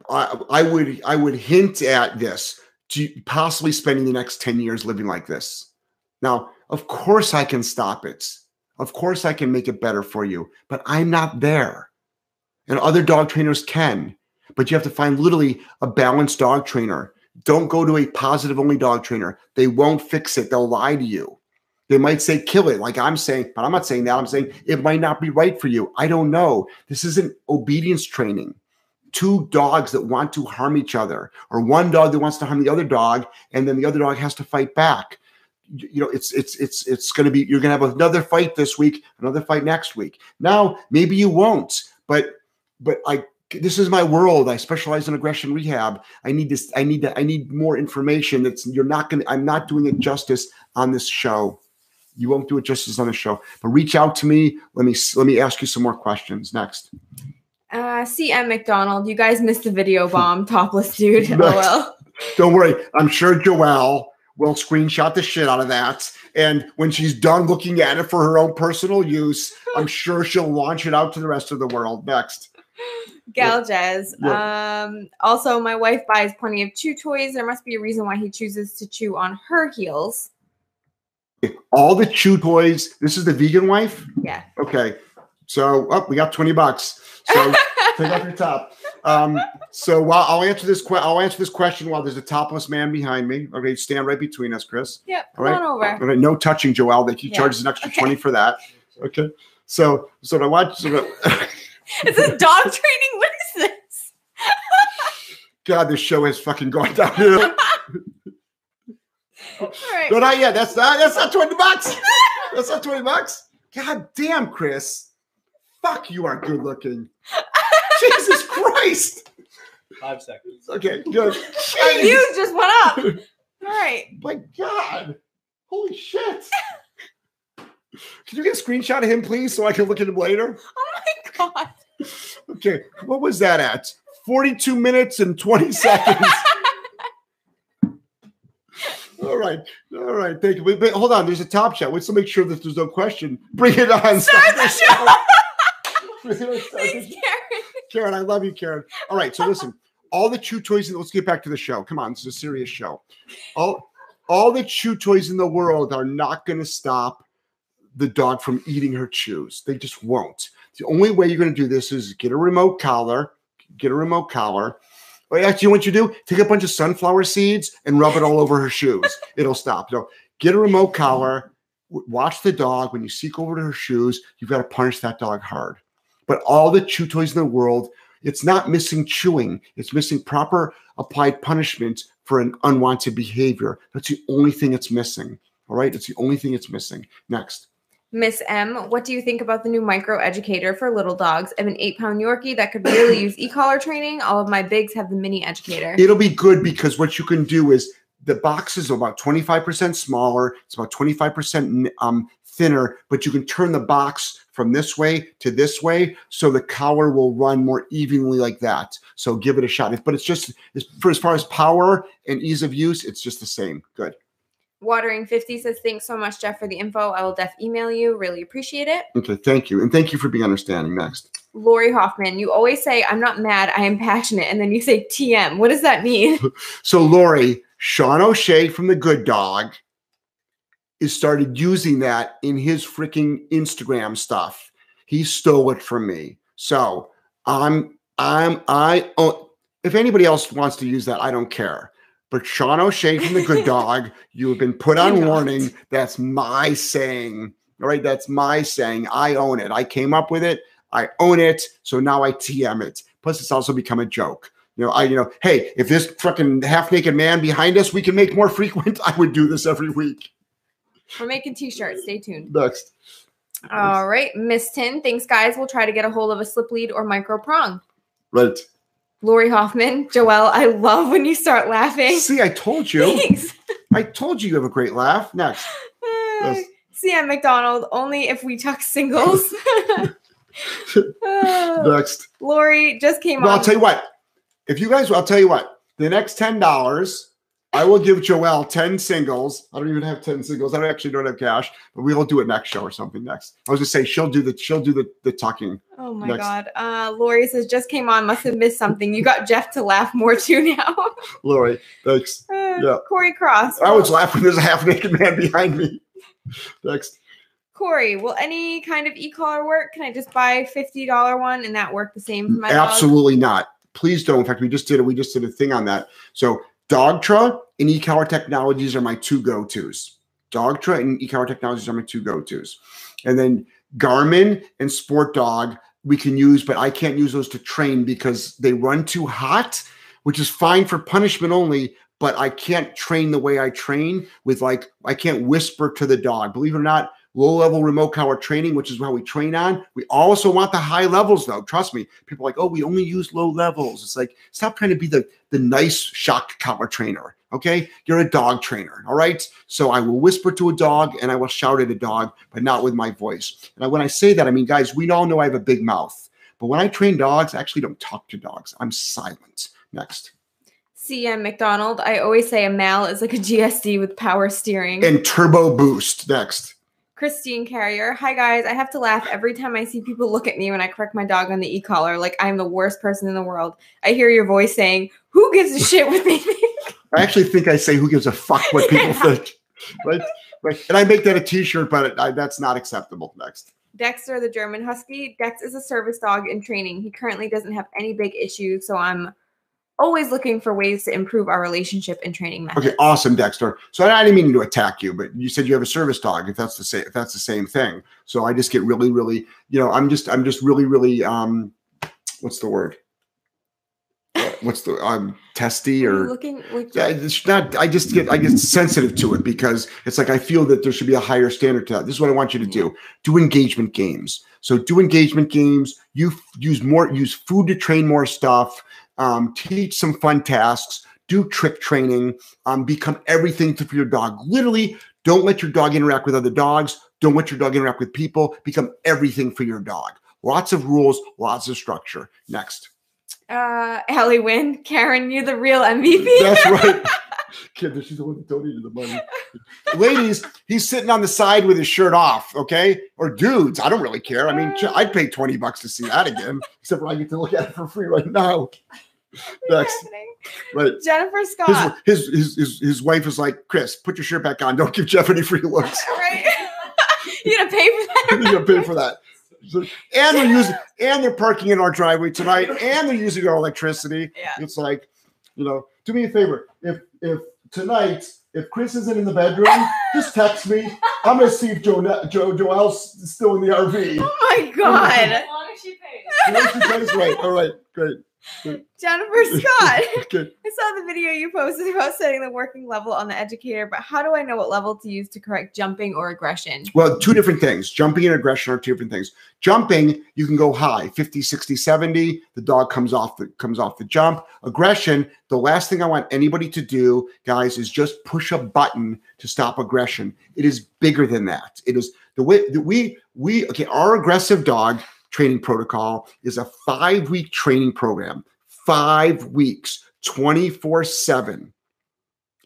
I, I would I would hint at this to possibly spending the next 10 years living like this. Now, of course, I can stop it. Of course, I can make it better for you, but I'm not there. And other dog trainers can, but you have to find literally a balanced dog trainer. Don't go to a positive only dog trainer. They won't fix it, they'll lie to you. They might say kill it, like I'm saying, but I'm not saying that. I'm saying it might not be right for you. I don't know. This isn't obedience training two dogs that want to harm each other, or one dog that wants to harm the other dog, and then the other dog has to fight back. You know, it's it's it's it's going to be you're going to have another fight this week, another fight next week. Now, maybe you won't, but but I this is my world. I specialize in aggression rehab. I need this. I need to. I need more information. That's you're not going. to I'm not doing it justice on this show. You won't do it justice on the show. But reach out to me. Let me let me ask you some more questions next. Uh, CM McDonald, you guys missed the video bomb, <laughs> topless dude. LOL. <laughs> Don't worry. I'm sure Joelle will screenshot the shit out of that. And when she's done looking at it for her own personal use, I'm <laughs> sure she'll launch it out to the rest of the world. Next. Gal Jazz. Um, also, my wife buys plenty of chew toys. There must be a reason why he chooses to chew on her heels. All the chew toys. This is the vegan wife? Yeah. Okay. So, oh, we got 20 bucks. So <laughs> take off your top. Um, so while I'll answer this que- I'll answer this question while there's a topless man behind me. Okay, stand right between us, Chris. Yep. All right. on over. All right, no touching, Joel. That he yeah. charges an extra okay. 20 for that. Okay. So so I watch so Is <laughs> this <laughs> dog training? What is this? God, this show has fucking gone downhill. All right. No, not yet. That's not that's not 20 bucks. That's not 20 bucks. God damn, Chris. Fuck, you are good looking. <laughs> Jesus Christ. Five seconds. Okay, good. <laughs> you just went up. <laughs> All right. My God. Holy shit. Can you get a screenshot of him, please, so I can look at him later? Oh my God. Okay, what was that at? 42 minutes and 20 seconds. All right, all right, thank you. Wait, wait, hold on, there's a top shot. Let's make sure that there's no question. Bring it on. Start the show. Thanks, Karen. Karen, I love you, Karen. All right, so listen, all the chew toys. Let's get back to the show. Come on, this is a serious show. All, all the chew toys in the world are not going to stop the dog from eating her chews. They just won't. The only way you're going to do this is get a remote collar. Get a remote collar. Actually, what you do? Take a bunch of sunflower seeds and rub it all over her shoes. It'll stop. So get a remote collar. Watch the dog. When you seek over to her shoes, you've got to punish that dog hard. But all the chew toys in the world, it's not missing chewing, it's missing proper applied punishment for an unwanted behavior. That's the only thing it's missing. All right. It's the only thing it's missing. Next. Miss M, what do you think about the new micro educator for little dogs? I have an eight pound Yorkie that could really use e collar training. All of my bigs have the mini educator. It'll be good because what you can do is the box is about 25% smaller, it's about 25% um, thinner, but you can turn the box from this way to this way so the collar will run more evenly like that. So give it a shot. But it's just for as far as power and ease of use, it's just the same. Good. Watering 50 says, Thanks so much, Jeff, for the info. I will def email you. Really appreciate it. Okay, thank you. And thank you for being understanding. Next. Lori Hoffman, you always say, I'm not mad, I am passionate. And then you say TM. What does that mean? <laughs> so, Lori, Sean O'Shea from The Good Dog is started using that in his freaking Instagram stuff. He stole it from me. So I'm I'm I oh, if anybody else wants to use that, I don't care. But Sean O'Shea from the Good <laughs> Dog, you have been put on warning. That's my saying. All right, that's my saying. I own it. I came up with it. I own it. So now I TM it. Plus, it's also become a joke. You know, I, you know, hey, if this fucking half naked man behind us we can make more <laughs> frequent, I would do this every week. We're making t-shirts. Stay tuned. Next. All right, Miss Tin. Thanks, guys. We'll try to get a hold of a slip lead or micro prong. Right. Lori Hoffman, Joelle, I love when you start laughing. See, I told you. Thanks. I told you you have a great laugh. Next. yes. CM McDonald, only if we tuck singles. <laughs> <laughs> Next. Lori just came well, on. I'll tell you what. If you guys, I'll tell you what. The next ten dollars I will give Joelle 10 singles. I don't even have 10 singles. I don't actually don't have cash, but we'll do it next show or something next. I was gonna say she'll do the she'll do the, the tucking. Oh my next. god. Uh Lori says just came on, must have missed something. You got Jeff to laugh more too now. <laughs> Lori, thanks. Uh, yeah. Corey Cross. I was laughing. There's a half naked man behind me. <laughs> Next. Corey, will any kind of e-collar work? Can I just buy $50 one and that work the same for my Absolutely dog? not. Please don't. In fact, we just did it. We just did a thing on that. So Dogtra and eCollar Technologies are my two go-tos. Dogtra and eCollar Technologies are my two go-tos. And then Garmin and SportDog we can use, but I can't use those to train because they run too hot, which is fine for punishment only, but I can't train the way I train with like I can't whisper to the dog. Believe it or not, low level remote collar training, which is how we train on. We also want the high levels, though. Trust me. People are like, oh, we only use low levels. It's like, stop trying to be the, the nice shock collar trainer. Okay. You're a dog trainer. All right. So I will whisper to a dog and I will shout at a dog, but not with my voice. And when I say that, I mean, guys, we all know I have a big mouth. But when I train dogs, I actually don't talk to dogs. I'm silent. Next. CM McDonald, I always say a mal is like a GSD with power steering. And turbo boost. Next. Christine Carrier. Hi guys, I have to laugh every time I see people look at me when I correct my dog on the e-collar like I'm the worst person in the world. I hear your voice saying, "Who gives a shit they think?" <laughs> I actually think I say, "Who gives a fuck what people <laughs> think?" Right? Right. And I make that a T-shirt, but I, that's not acceptable. Next. Dexter, the German Husky. Dex is a service dog in training. He currently doesn't have any big issues, so I'm always looking for ways to improve our relationship and training methods. Okay, awesome, Dexter. So I didn't mean to attack you, but you said you have a service dog. If that's the same, if that's the same thing. So I just get really, really, you know, I'm just, I'm just really, really, um, what's the word? What's the um testy or looking like yeah, it's not I just get I get sensitive to it because it's like I feel that there should be a higher standard to that. This is what I want you to do. Do engagement games. So do engagement games. You use more use food to train more stuff um, teach some fun tasks, do trick training, um, become everything for your dog. Literally, don't let your dog interact with other dogs. Don't let your dog interact with people. Become everything for your dog. Lots of rules, lots of structure. Next. Uh, Allie Wynn, Karen, you're the real MVP. That's <laughs> right. Kid, she's the one that donated the money. Ladies, he's sitting on the side with his shirt off, okay? Or dudes, I don't really care. I mean, I'd pay 20 bucks to see that again, except for I get to look at it for free right now. <laughs> Next. Right. Jennifer Scott. His, his, his, his, his wife is like, Chris, put your shirt back on. Don't give Jeff any free looks. <laughs> right. you gotta pay for that. you gotta pay for that. And they're using and they're parking in our driveway tonight and they're using our electricity. Yeah. It's like, you know, do me a favor. If if tonight, if Chris isn't in the bedroom, just text me. I'm gonna see if Joe Joe Joelle's still in the RV. Oh my god. As long as she pays. that is right. All right, great. <laughs> Jennifer Scott. <laughs> Okay. I saw the video you posted about setting the working level on the educator, but how do I know what level to use to correct jumping or aggression? Well, two different things. Jumping and aggression are two different things. Jumping, you can go high, 50, 60, 70. The dog comes off the comes off the jump. Aggression, the last thing I want anybody to do, guys, is just push a button to stop aggression. It is bigger than that. It is the way that we we okay, our aggressive dog training protocol is a 5-week training program. 5 weeks, 24/7.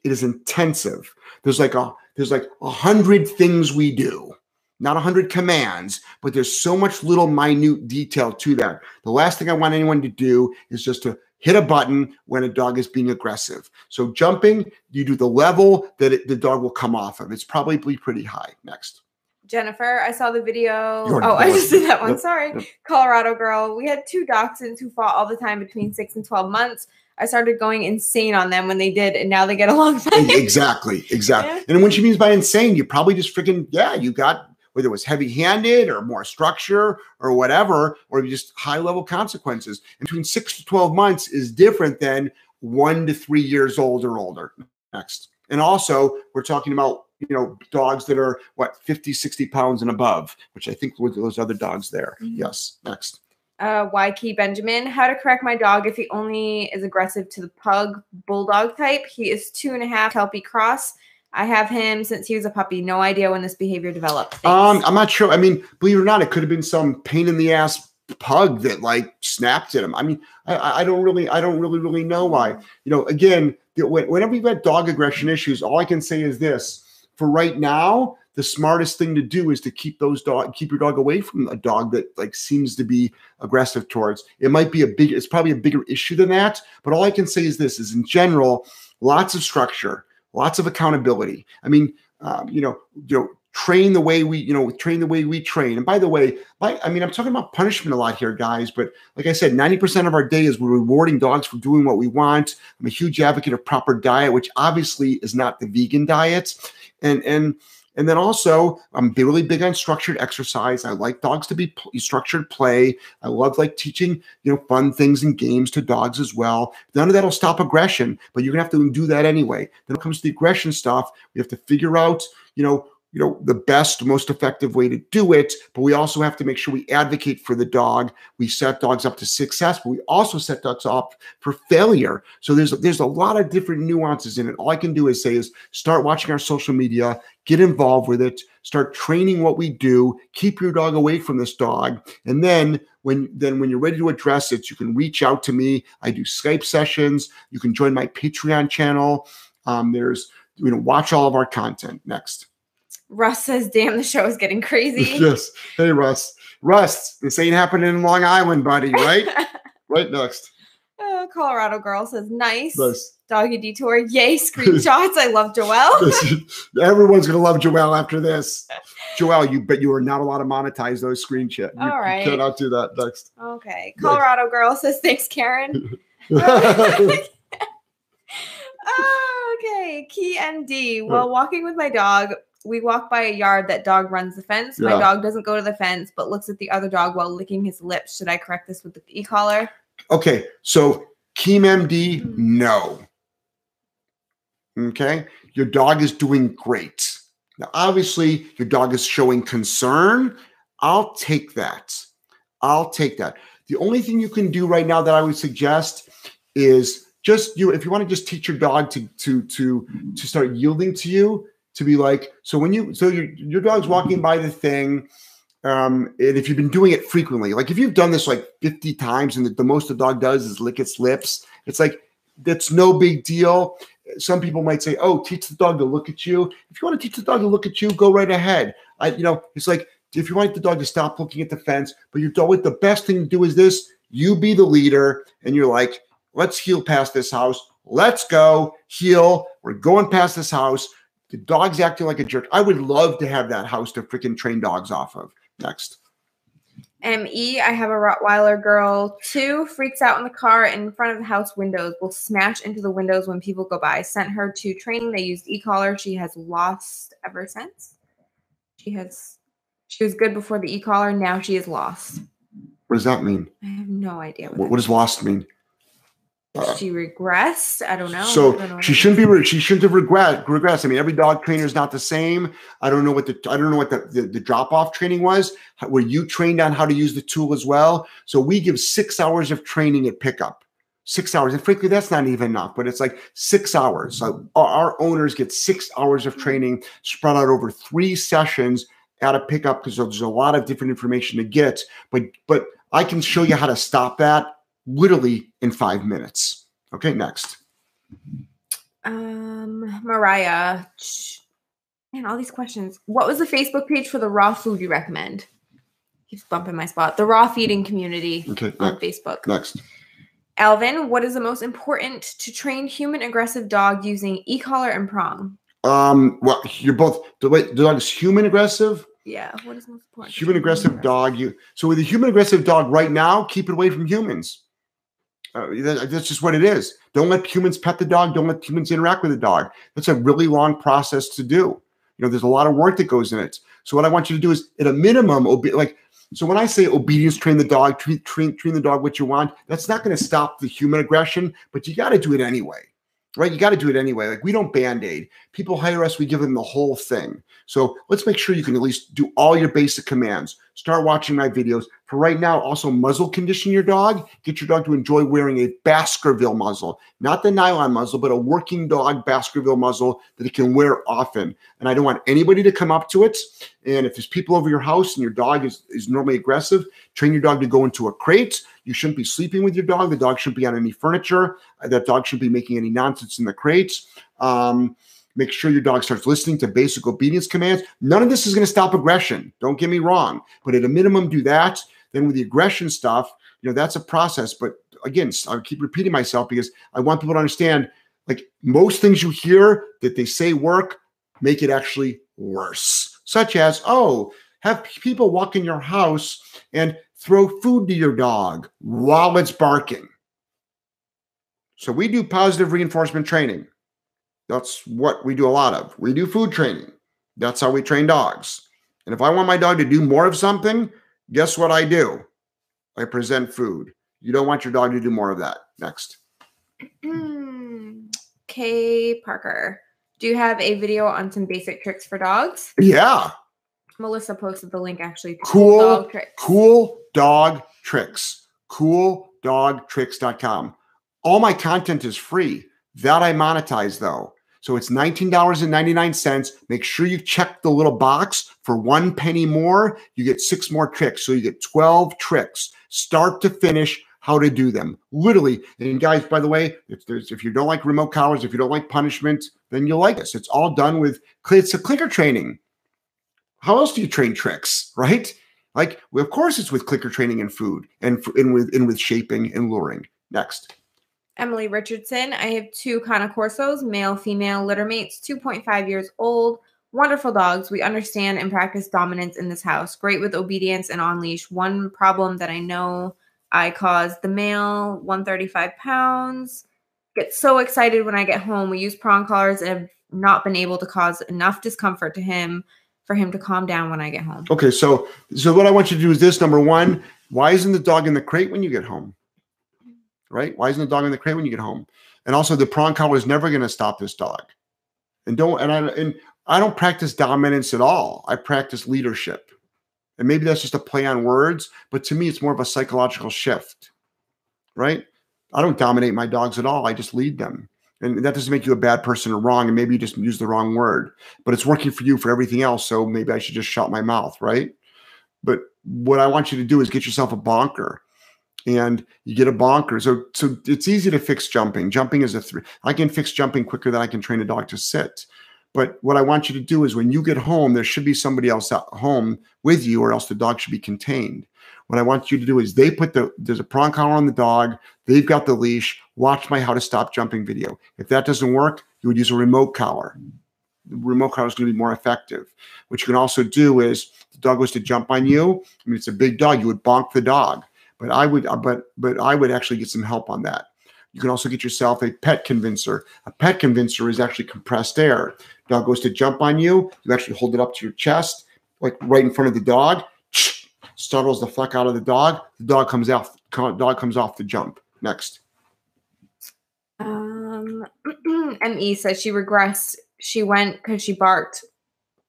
It is intensive. There's like a there's like a hundred things we do not a 100 commands, but there's so much little minute detail to that. The last thing I want anyone to do is just to hit a button when a dog is being aggressive. So jumping, you do the level that it, the dog will come off of. It's probably pretty high. Next. Jennifer, I saw the video. You're oh, I just did that one. Yep, Sorry. yep. Colorado girl. We had two dachshunds who fought all the time between six and 12 months. I started going insane on them when they did, and now they get along <laughs> fine. exactly, exactly. Yeah. And when she means by insane, you probably just freaking yeah, you got whether it was heavy-handed or more structure or whatever, or just high-level consequences. And between six to twelve months is different than one to three years old or older. Next, and also we're talking about you know dogs that are what 50 60 pounds and above which i think were those other dogs there Mhm. yes next uh, YK Benjamin, how to correct my dog if he only is aggressive to the pug bulldog type. He is two and a half Kelpie cross. I have him since he was a puppy. No idea when this behavior developed. Thanks. Um, I'm not sure. I mean, believe it or not, it could have been some pain in the ass pug that like snapped at him. I mean, I- I, I don't really, I don't really, really know why. You know, again, whenever you've got dog aggression issues, all I can say is this: for right now, the smartest thing to do is to keep those dog, keep your dog away from a dog that like seems to be aggressive towards. It might be a big, it's probably a bigger issue than that. But all I can say is this: is in general, lots of structure, lots of accountability. I mean, um, you know, you know, train the way we, you know, train the way we train. And by the way, my, I mean, I'm talking about punishment a lot here, guys. But like I said, 90% of our day is we're rewarding dogs for doing what we want. I'm a huge advocate of proper diet, which obviously is not the vegan diet. And and and then also, I'm really big on structured exercise. I like dogs to be structured play. I love like teaching, you know, fun things and games to dogs as well. None of that'll stop aggression, but you're gonna have to do that anyway. Then it comes to the aggression stuff. We have to figure out, you know, you know, the best, most effective way to do it. But we also have to make sure we advocate for the dog. We set dogs up to success, but we also set dogs up for failure. So there's there's a lot of different nuances in it. All I can do is say is start watching our social media, get involved with it, start training what we do, keep your dog away from this dog, and then when then when you're ready to address it, you can reach out to me. I do Skype sessions. You can join my Patreon channel. Um, there's you know watch all of our content next. Russ says, "Damn, the show is getting crazy." <laughs> yes. Hey Russ. Russ, this ain't happening in Long Island, buddy. Right? <laughs> right next. Uh, Colorado girl says, "Nice Nice. doggy detour." Yay! <laughs> Screenshots. I love Joelle. Everyone's gonna love Joelle after this. Joelle, you bet you are not allowed to monetize those screenshots. You, All right. you cannot do that next. Okay. Colorado girl says, "Thanks, Karen." Oh, okay. Key MD. While walking with my dog, we walk by a yard that dog runs the fence. My Yeah. dog doesn't go to the fence, but looks at the other dog while licking his lips. Should I correct this with the e-collar? okay, so Keem MD, Hmm. no. Okay, your dog is doing great. Now, obviously, your dog is showing concern. I'll take that. I'll take that. The only thing you can do right now that I would suggest is just you if you want to just teach your dog to to to to start yielding to you to be like so when you so your your dog's walking by the thing um and if you've been doing it frequently like if you've done this like 50 times and the, the most the dog does is lick its lips it's like that's no big deal. Some people might say oh teach the dog to look at you. If you want to teach the dog to look at you go right ahead. I you know it's like if you want the dog to stop looking at the fence but your dog the best thing to do is this you be the leader and you're like let's heel past this house. Let's go heel. We're going past this house the dog's acting like a jerk i would love to have that house to freaking train dogs off of next ME, I have a Rottweiler girl Two Freaks out in the car in front of the house windows. Will smash into the windows when people go by. Sent her to training. They used e-collar. She has lost ever since. She has. She was good before the e-collar. Now she is lost. What does that mean? I have no idea. What, what does lost mean? Uh, she regressed. I don't know. So don't know she shouldn't be. Re- she shouldn't have regret regressed. I mean, every dog trainer is not the same. I don't know what the I don't know what the, the, the drop off training was. Were you trained on how to use the tool as well? So we give six hours of training at pickup. Six hours, and frankly, that's not even enough. But it's like six hours. So our, our owners get six hours of training spread out over three sessions at a pickup because there's a lot of different information to get. But but I can show you how to stop that literally in five minutes. Okay, next. Um, Mariah. Man, all these questions. What was the Facebook page for the raw food you recommend? Keeps bumping my spot. The raw feeding community Okay, on next. Facebook. next. Alvin, what is the most important to train human aggressive dog using e-collar and prong? Um, well, you're both the way the dog is human aggressive, Yeah, what is most important? human aggressive dog. You so with a human aggressive dog right now, keep it away from humans. Uh, that- that's just what it is. Don't let humans pet the dog. Don't let humans interact with the dog. That's a really long process to do. You know, there's a lot of work that goes in it. So what I want you to do is, at a minimum, obe- like so when I say obedience, train the dog, train train, train the dog what you want. That's not going to stop the human aggression, but you got to do it anyway, right? You got to do it anyway. Like we don't band aid. People hire us, we give them the whole thing. So let's make sure you can at least do all your basic commands. Start watching my videos. For right now, also muzzle condition your dog. Get your dog to enjoy wearing a Baskerville muzzle, not the nylon muzzle, but a working dog Baskerville muzzle that it can wear often. And I don't want anybody to come up to it. And if there's people over your house and your dog is, is normally aggressive, train your dog to go into a crate. You shouldn't be sleeping with your dog. The dog shouldn't be on any furniture. Uh, That dog shouldn't be making any nonsense in the crates. Um, Make sure your dog starts listening to basic obedience commands. None of this is going to stop aggression. Don't get me wrong, but at a minimum, do that. Then with the aggression stuff, you know that's a process. But again, I keep repeating myself because I want people to understand. Like most things you hear that they say work, make it actually worse. Such as, oh, have people walk in your house and throw food to your dog while it's barking. So we do positive reinforcement training. That's what we do a lot of. We do food training. That's how we train dogs. And if I want my dog to do more of something, guess what I do? I present food. You don't want your dog to do more of that. Next. <clears throat> Kay Parker, do you have a video on some basic tricks for dogs? Yeah. Melissa posted the link actually. Cool, dog tricks. Cool dog tricks. Cooldogtricks.com. All my content is free. That I monetize though. So it's $19.99. Make sure you check the little box for one penny more. You get six more tricks. So you get 12 tricks, start to finish, how to do them. Literally. And guys, by the way, if there's if you don't like remote collars, if you don't like punishment, then you'll like this. It's all done with it's a clicker training. How else do you train tricks, right? Like, well, of course, it's with clicker training and food, and and with and with shaping and luring. Next, Emily Richardson. I have two Cane Corsos, male, female littermates, 2.5 years old. Wonderful dogs. We understand and practice dominance in this house. Great with obedience and on leash. One problem that I know I caused the male, 135 pounds, gets so excited when I get home. We use prong collars and have not been able to cause enough discomfort to him for him to calm down when I get home. okay. So, so what I want you to do is this: number one, why isn't the dog in the crate when you get home? Right? Why isn't the dog in the crate when you get home? And also, the prong collar is never going to stop this dog. And don't and I and I don't practice dominance at all. I practice leadership. And maybe that's just a play on words, but to me, it's more of a psychological shift, right? I don't dominate my dogs at all. I just lead them. And that doesn't make you a bad person or wrong. And maybe you just use the wrong word, but it's working for you for everything else. So maybe I should just shut my mouth, right? But what I want you to do is get yourself a bonker. And you get a bonker. So, so it's easy to fix jumping. Jumping is a three. I can fix jumping quicker than I can train a dog to sit. But what I want you to do is when you get home, there should be somebody else at home with you, or else the dog should be contained. What I want you to do is they put the there's a prong collar on the dog, they've got the leash. Watch my how to stop jumping video. If that doesn't work, you would use a remote collar. The remote collar is going to be more effective. What you can also do is the dog was to jump on you. I mean, it's a big dog. You would bonk the dog, but I would, uh, but but I would actually get some help on that. You can also get yourself a pet convincer. A pet convincer is actually compressed air. Dog goes to jump on you. You actually hold it up to your chest, like right in front of the dog. <sniffs> startles the fuck out of the dog. The dog comes out. Dog comes off the jump. Next. Um, <clears throat> Me says she regressed. She went because she barked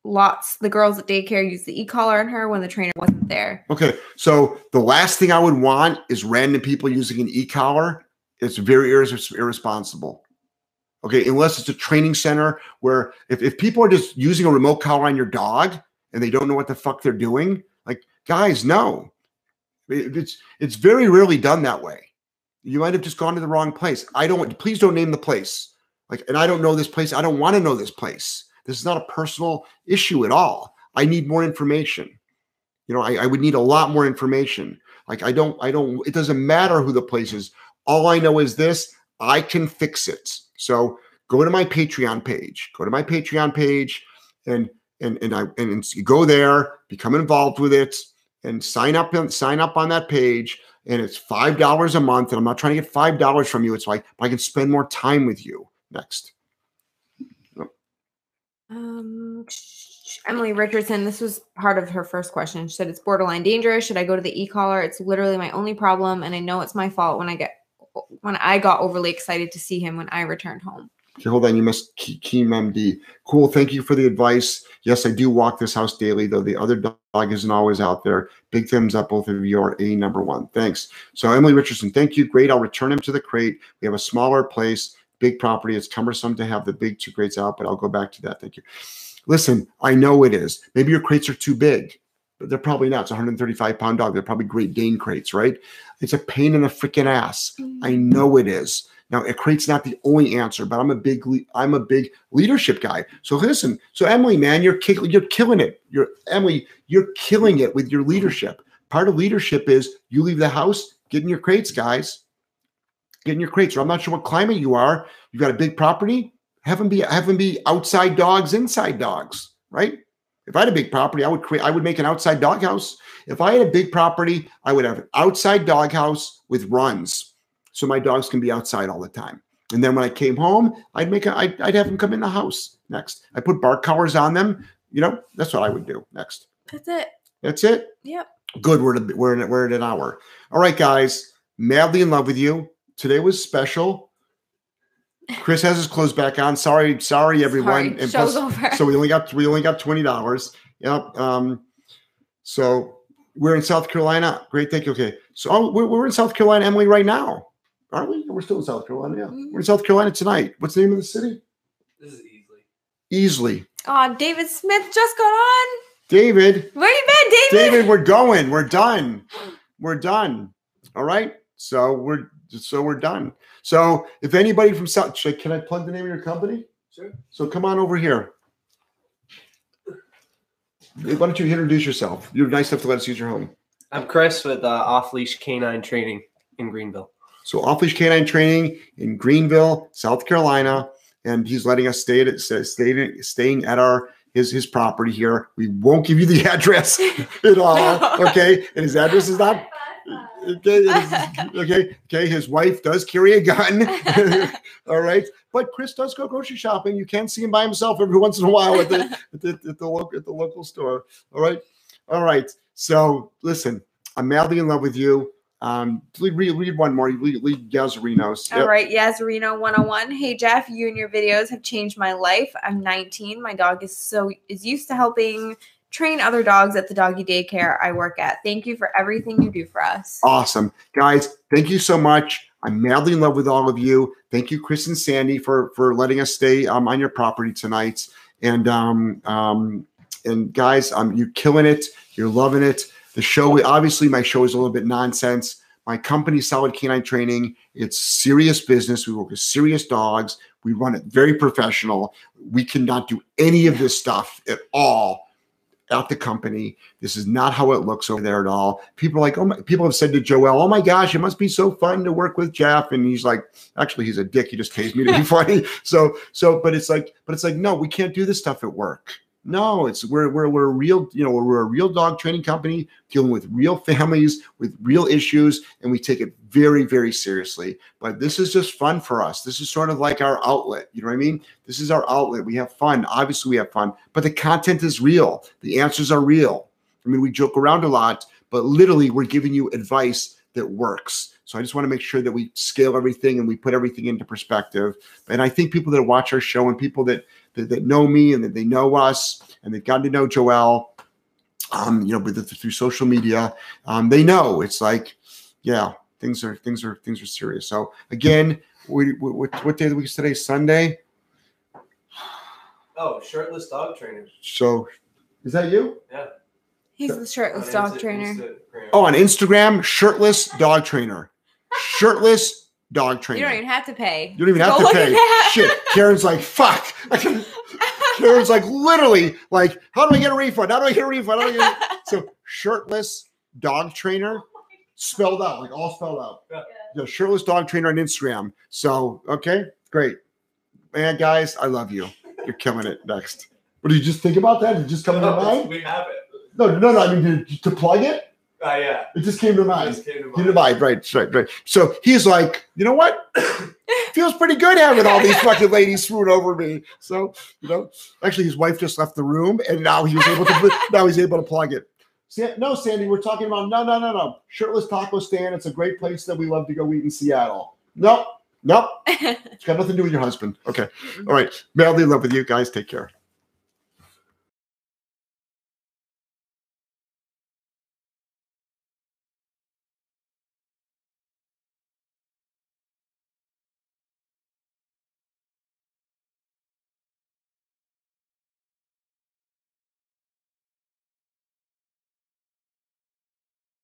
lots. The girls at daycare used the e-collar on her when the trainer wasn't there. Okay, so the last thing I would want is random people using an e-collar. It's very irres- irresponsible. Okay, unless it's a training center where if, if people are just using a remote collar on your dog and they don't know what the fuck they're doing, like guys, no. It, it's it's very rarely done that way. You might have just gone to the wrong place. I don't please don't name the place. Like, and I don't know this place. I don't want to know this place. This is not a personal issue at all. I need more information. You know, I, I would need a lot more information. Like, I don't, I don't, it doesn't matter who the place is. All I know is this I can fix it. So go to my Patreon page, go to my Patreon page and and and I and go there, become involved with it, and sign up and sign up on that page. And it's five dollars a month. And I'm not trying to get five dollars from you. It's like I can spend more time with you. Next. Um, Emily Richardson, this was part of her first question. She said it's borderline dangerous. Should I go to the e-collar? It's literally my only problem, and I know it's my fault when I get when I got overly excited to see him when I returned home. Okay, hold on. You must Keem MD. Cool. Thank you for the advice. Yes, I do walk this house daily, though the other dog isn't always out there. Big thumbs up. Both of you are a number one. Thanks. So Emily Richardson, thank you. Great. I'll return him to the crate. We have a smaller place, big property. It's cumbersome to have the big two crates out, but I'll go back to that. Thank you. Listen, I know it is. Maybe your crates are too big but they're probably not. It's a 135 pound dog. They're probably Great Dane crates, right? It's a pain in the freaking ass. I mm. know it is. Now, a crate's not the only answer, but I'm a big I'm a big leadership guy. So listen, so Emily, man, you're you're killing it. You're Emily, you're killing it with your leadership. Part of leadership is you leave the house, get in your crates, guys. Get in your crates. Or I'm not sure what climate you are. You've got a big property. Have them be have them be outside dogs, inside dogs, right? If I had a big property, I would create, I would make an outside doghouse. If I had a big property, I would have an outside doghouse with runs, so my dogs can be outside all the time. And then when I came home, I'd make a, I'd, I'd have them come in the house next. I put bark collars on them. You know, that's what I would do next. That's it. That's it. Yep. Good. We're at, we're in, we're at an hour. All right, guys. Madly in love with you. Today was special. Chris has his clothes back on. Sorry, sorry everyone. Sorry, and show's plus, over. So we only got we only got twenty dollars. Yep. Um, so we're in South Carolina. Great, thank you. Okay, so oh, we're, we're in South Carolina, Emily, right now, aren't we? We're still in South Carolina. Yeah, mm-hmm. we're in South Carolina tonight. What's the name of the city? This is Easley. Easley. Oh, David Smith just got on. David. Where you been, David? David, we're going. We're done. We're done. All right. So we're so we're done. So if anybody from South, can I plug the name of your company? Sure. So come on over here. Why don't you introduce yourself? You're nice enough to let us use your home. I'm Chris with uh, Off Leash Canine Training in Greenville. So Off Leash Canine Training in Greenville, South Carolina, and he's letting us stay at staying staying at our his his property here. We won't give you the <laughs> address at all. <laughs> Okay, and his address is not okay, okay, okay. His wife does carry a gun. <laughs> All right, but Chris does go grocery shopping. You can't see him by himself every once in a while at the at the, at the local at the local store. All right, all right. So listen, I'm madly in love with you. Um, read, read one more. Read, read Yazarinos. All yep. right, Yazarino 101. Hey Jeff, you and your videos have changed my life. I'm 19. My dog is so is used to helping train other dogs at the doggy daycare I work at. Thank you for everything you do for us. Awesome. Guys, thank you so much. I'm madly in love with all of you. Thank you, Chris and Sandy, for for letting us stay um, on your property tonight. And um, um, and guys, um, you're killing it. You're loving it. The show, obviously, my show is a little bit nonsense. My company, Solid K9 Training, it's serious business. We work with serious dogs. We run it very professional. We cannot do any of this stuff at all at the company. This is not how it looks over there at all. People are like, oh my, people have said to Joel, oh my gosh, it must be so fun to work with Jeff. And he's like, actually, he's a dick. He just pays me to be <laughs> funny. So, so, but it's like, but it's like, no, we can't do this stuff at work. No, it's we're we're we're a real, you know, we're a real dog training company dealing with real families with real issues, and we take it very, very seriously. But this is just fun for us. This is sort of like our outlet. You know what I mean? This is our outlet. We have fun. Obviously, we have fun, but the content is real. The answers are real. I mean, we joke around a lot, but literally we're giving you advice that works. So I just want to make sure that we scale everything and we put everything into perspective. And I think people that watch our show and people that that, that know me and that they know us and they've gotten to know Joel, um, you know, with through social media, um, they know it's like, yeah, things are things are things are serious. So again, we, we, what, what day of the week is today? Sunday. <sighs> Oh, shirtless dog trainer. So, is that you? Yeah. He's the shirtless On dog Insta- trainer. Instagram. Oh, on Instagram, shirtless dog trainer. <laughs> Shirtless dog trainer. You don't even have to pay. You don't even Go have to look pay. at that. Shit. Karen's like, fuck. <laughs> Karen's like, literally, like, how do I get a refund? How do I get a refund? How do I get a-" So, shirtless dog trainer, spelled out, like all spelled out. Yeah. The shirtless dog trainer on Instagram. So, okay, great. Man, guys, I love you. You're killing it. Next. What did you just think about that? Did it just come to mind? we have it. No, no, no. I mean, to, to plug it, Uh, yeah. it just came to mind. Just came to Came to mind. mind, right, right, right. So he's like, you know what? <laughs> Feels pretty good having all these fucking ladies swoon over me. So, you know, actually, his wife just left the room, and now he was able to. now he's able to plug it. No, Sandy, we're talking about no, no, no, no. Shirtless Taco Stand. It's a great place that we love to go eat in Seattle. Nope, nope. <laughs> It's got nothing to do with your husband. Okay, all right. Madly in love with you guys. Take care.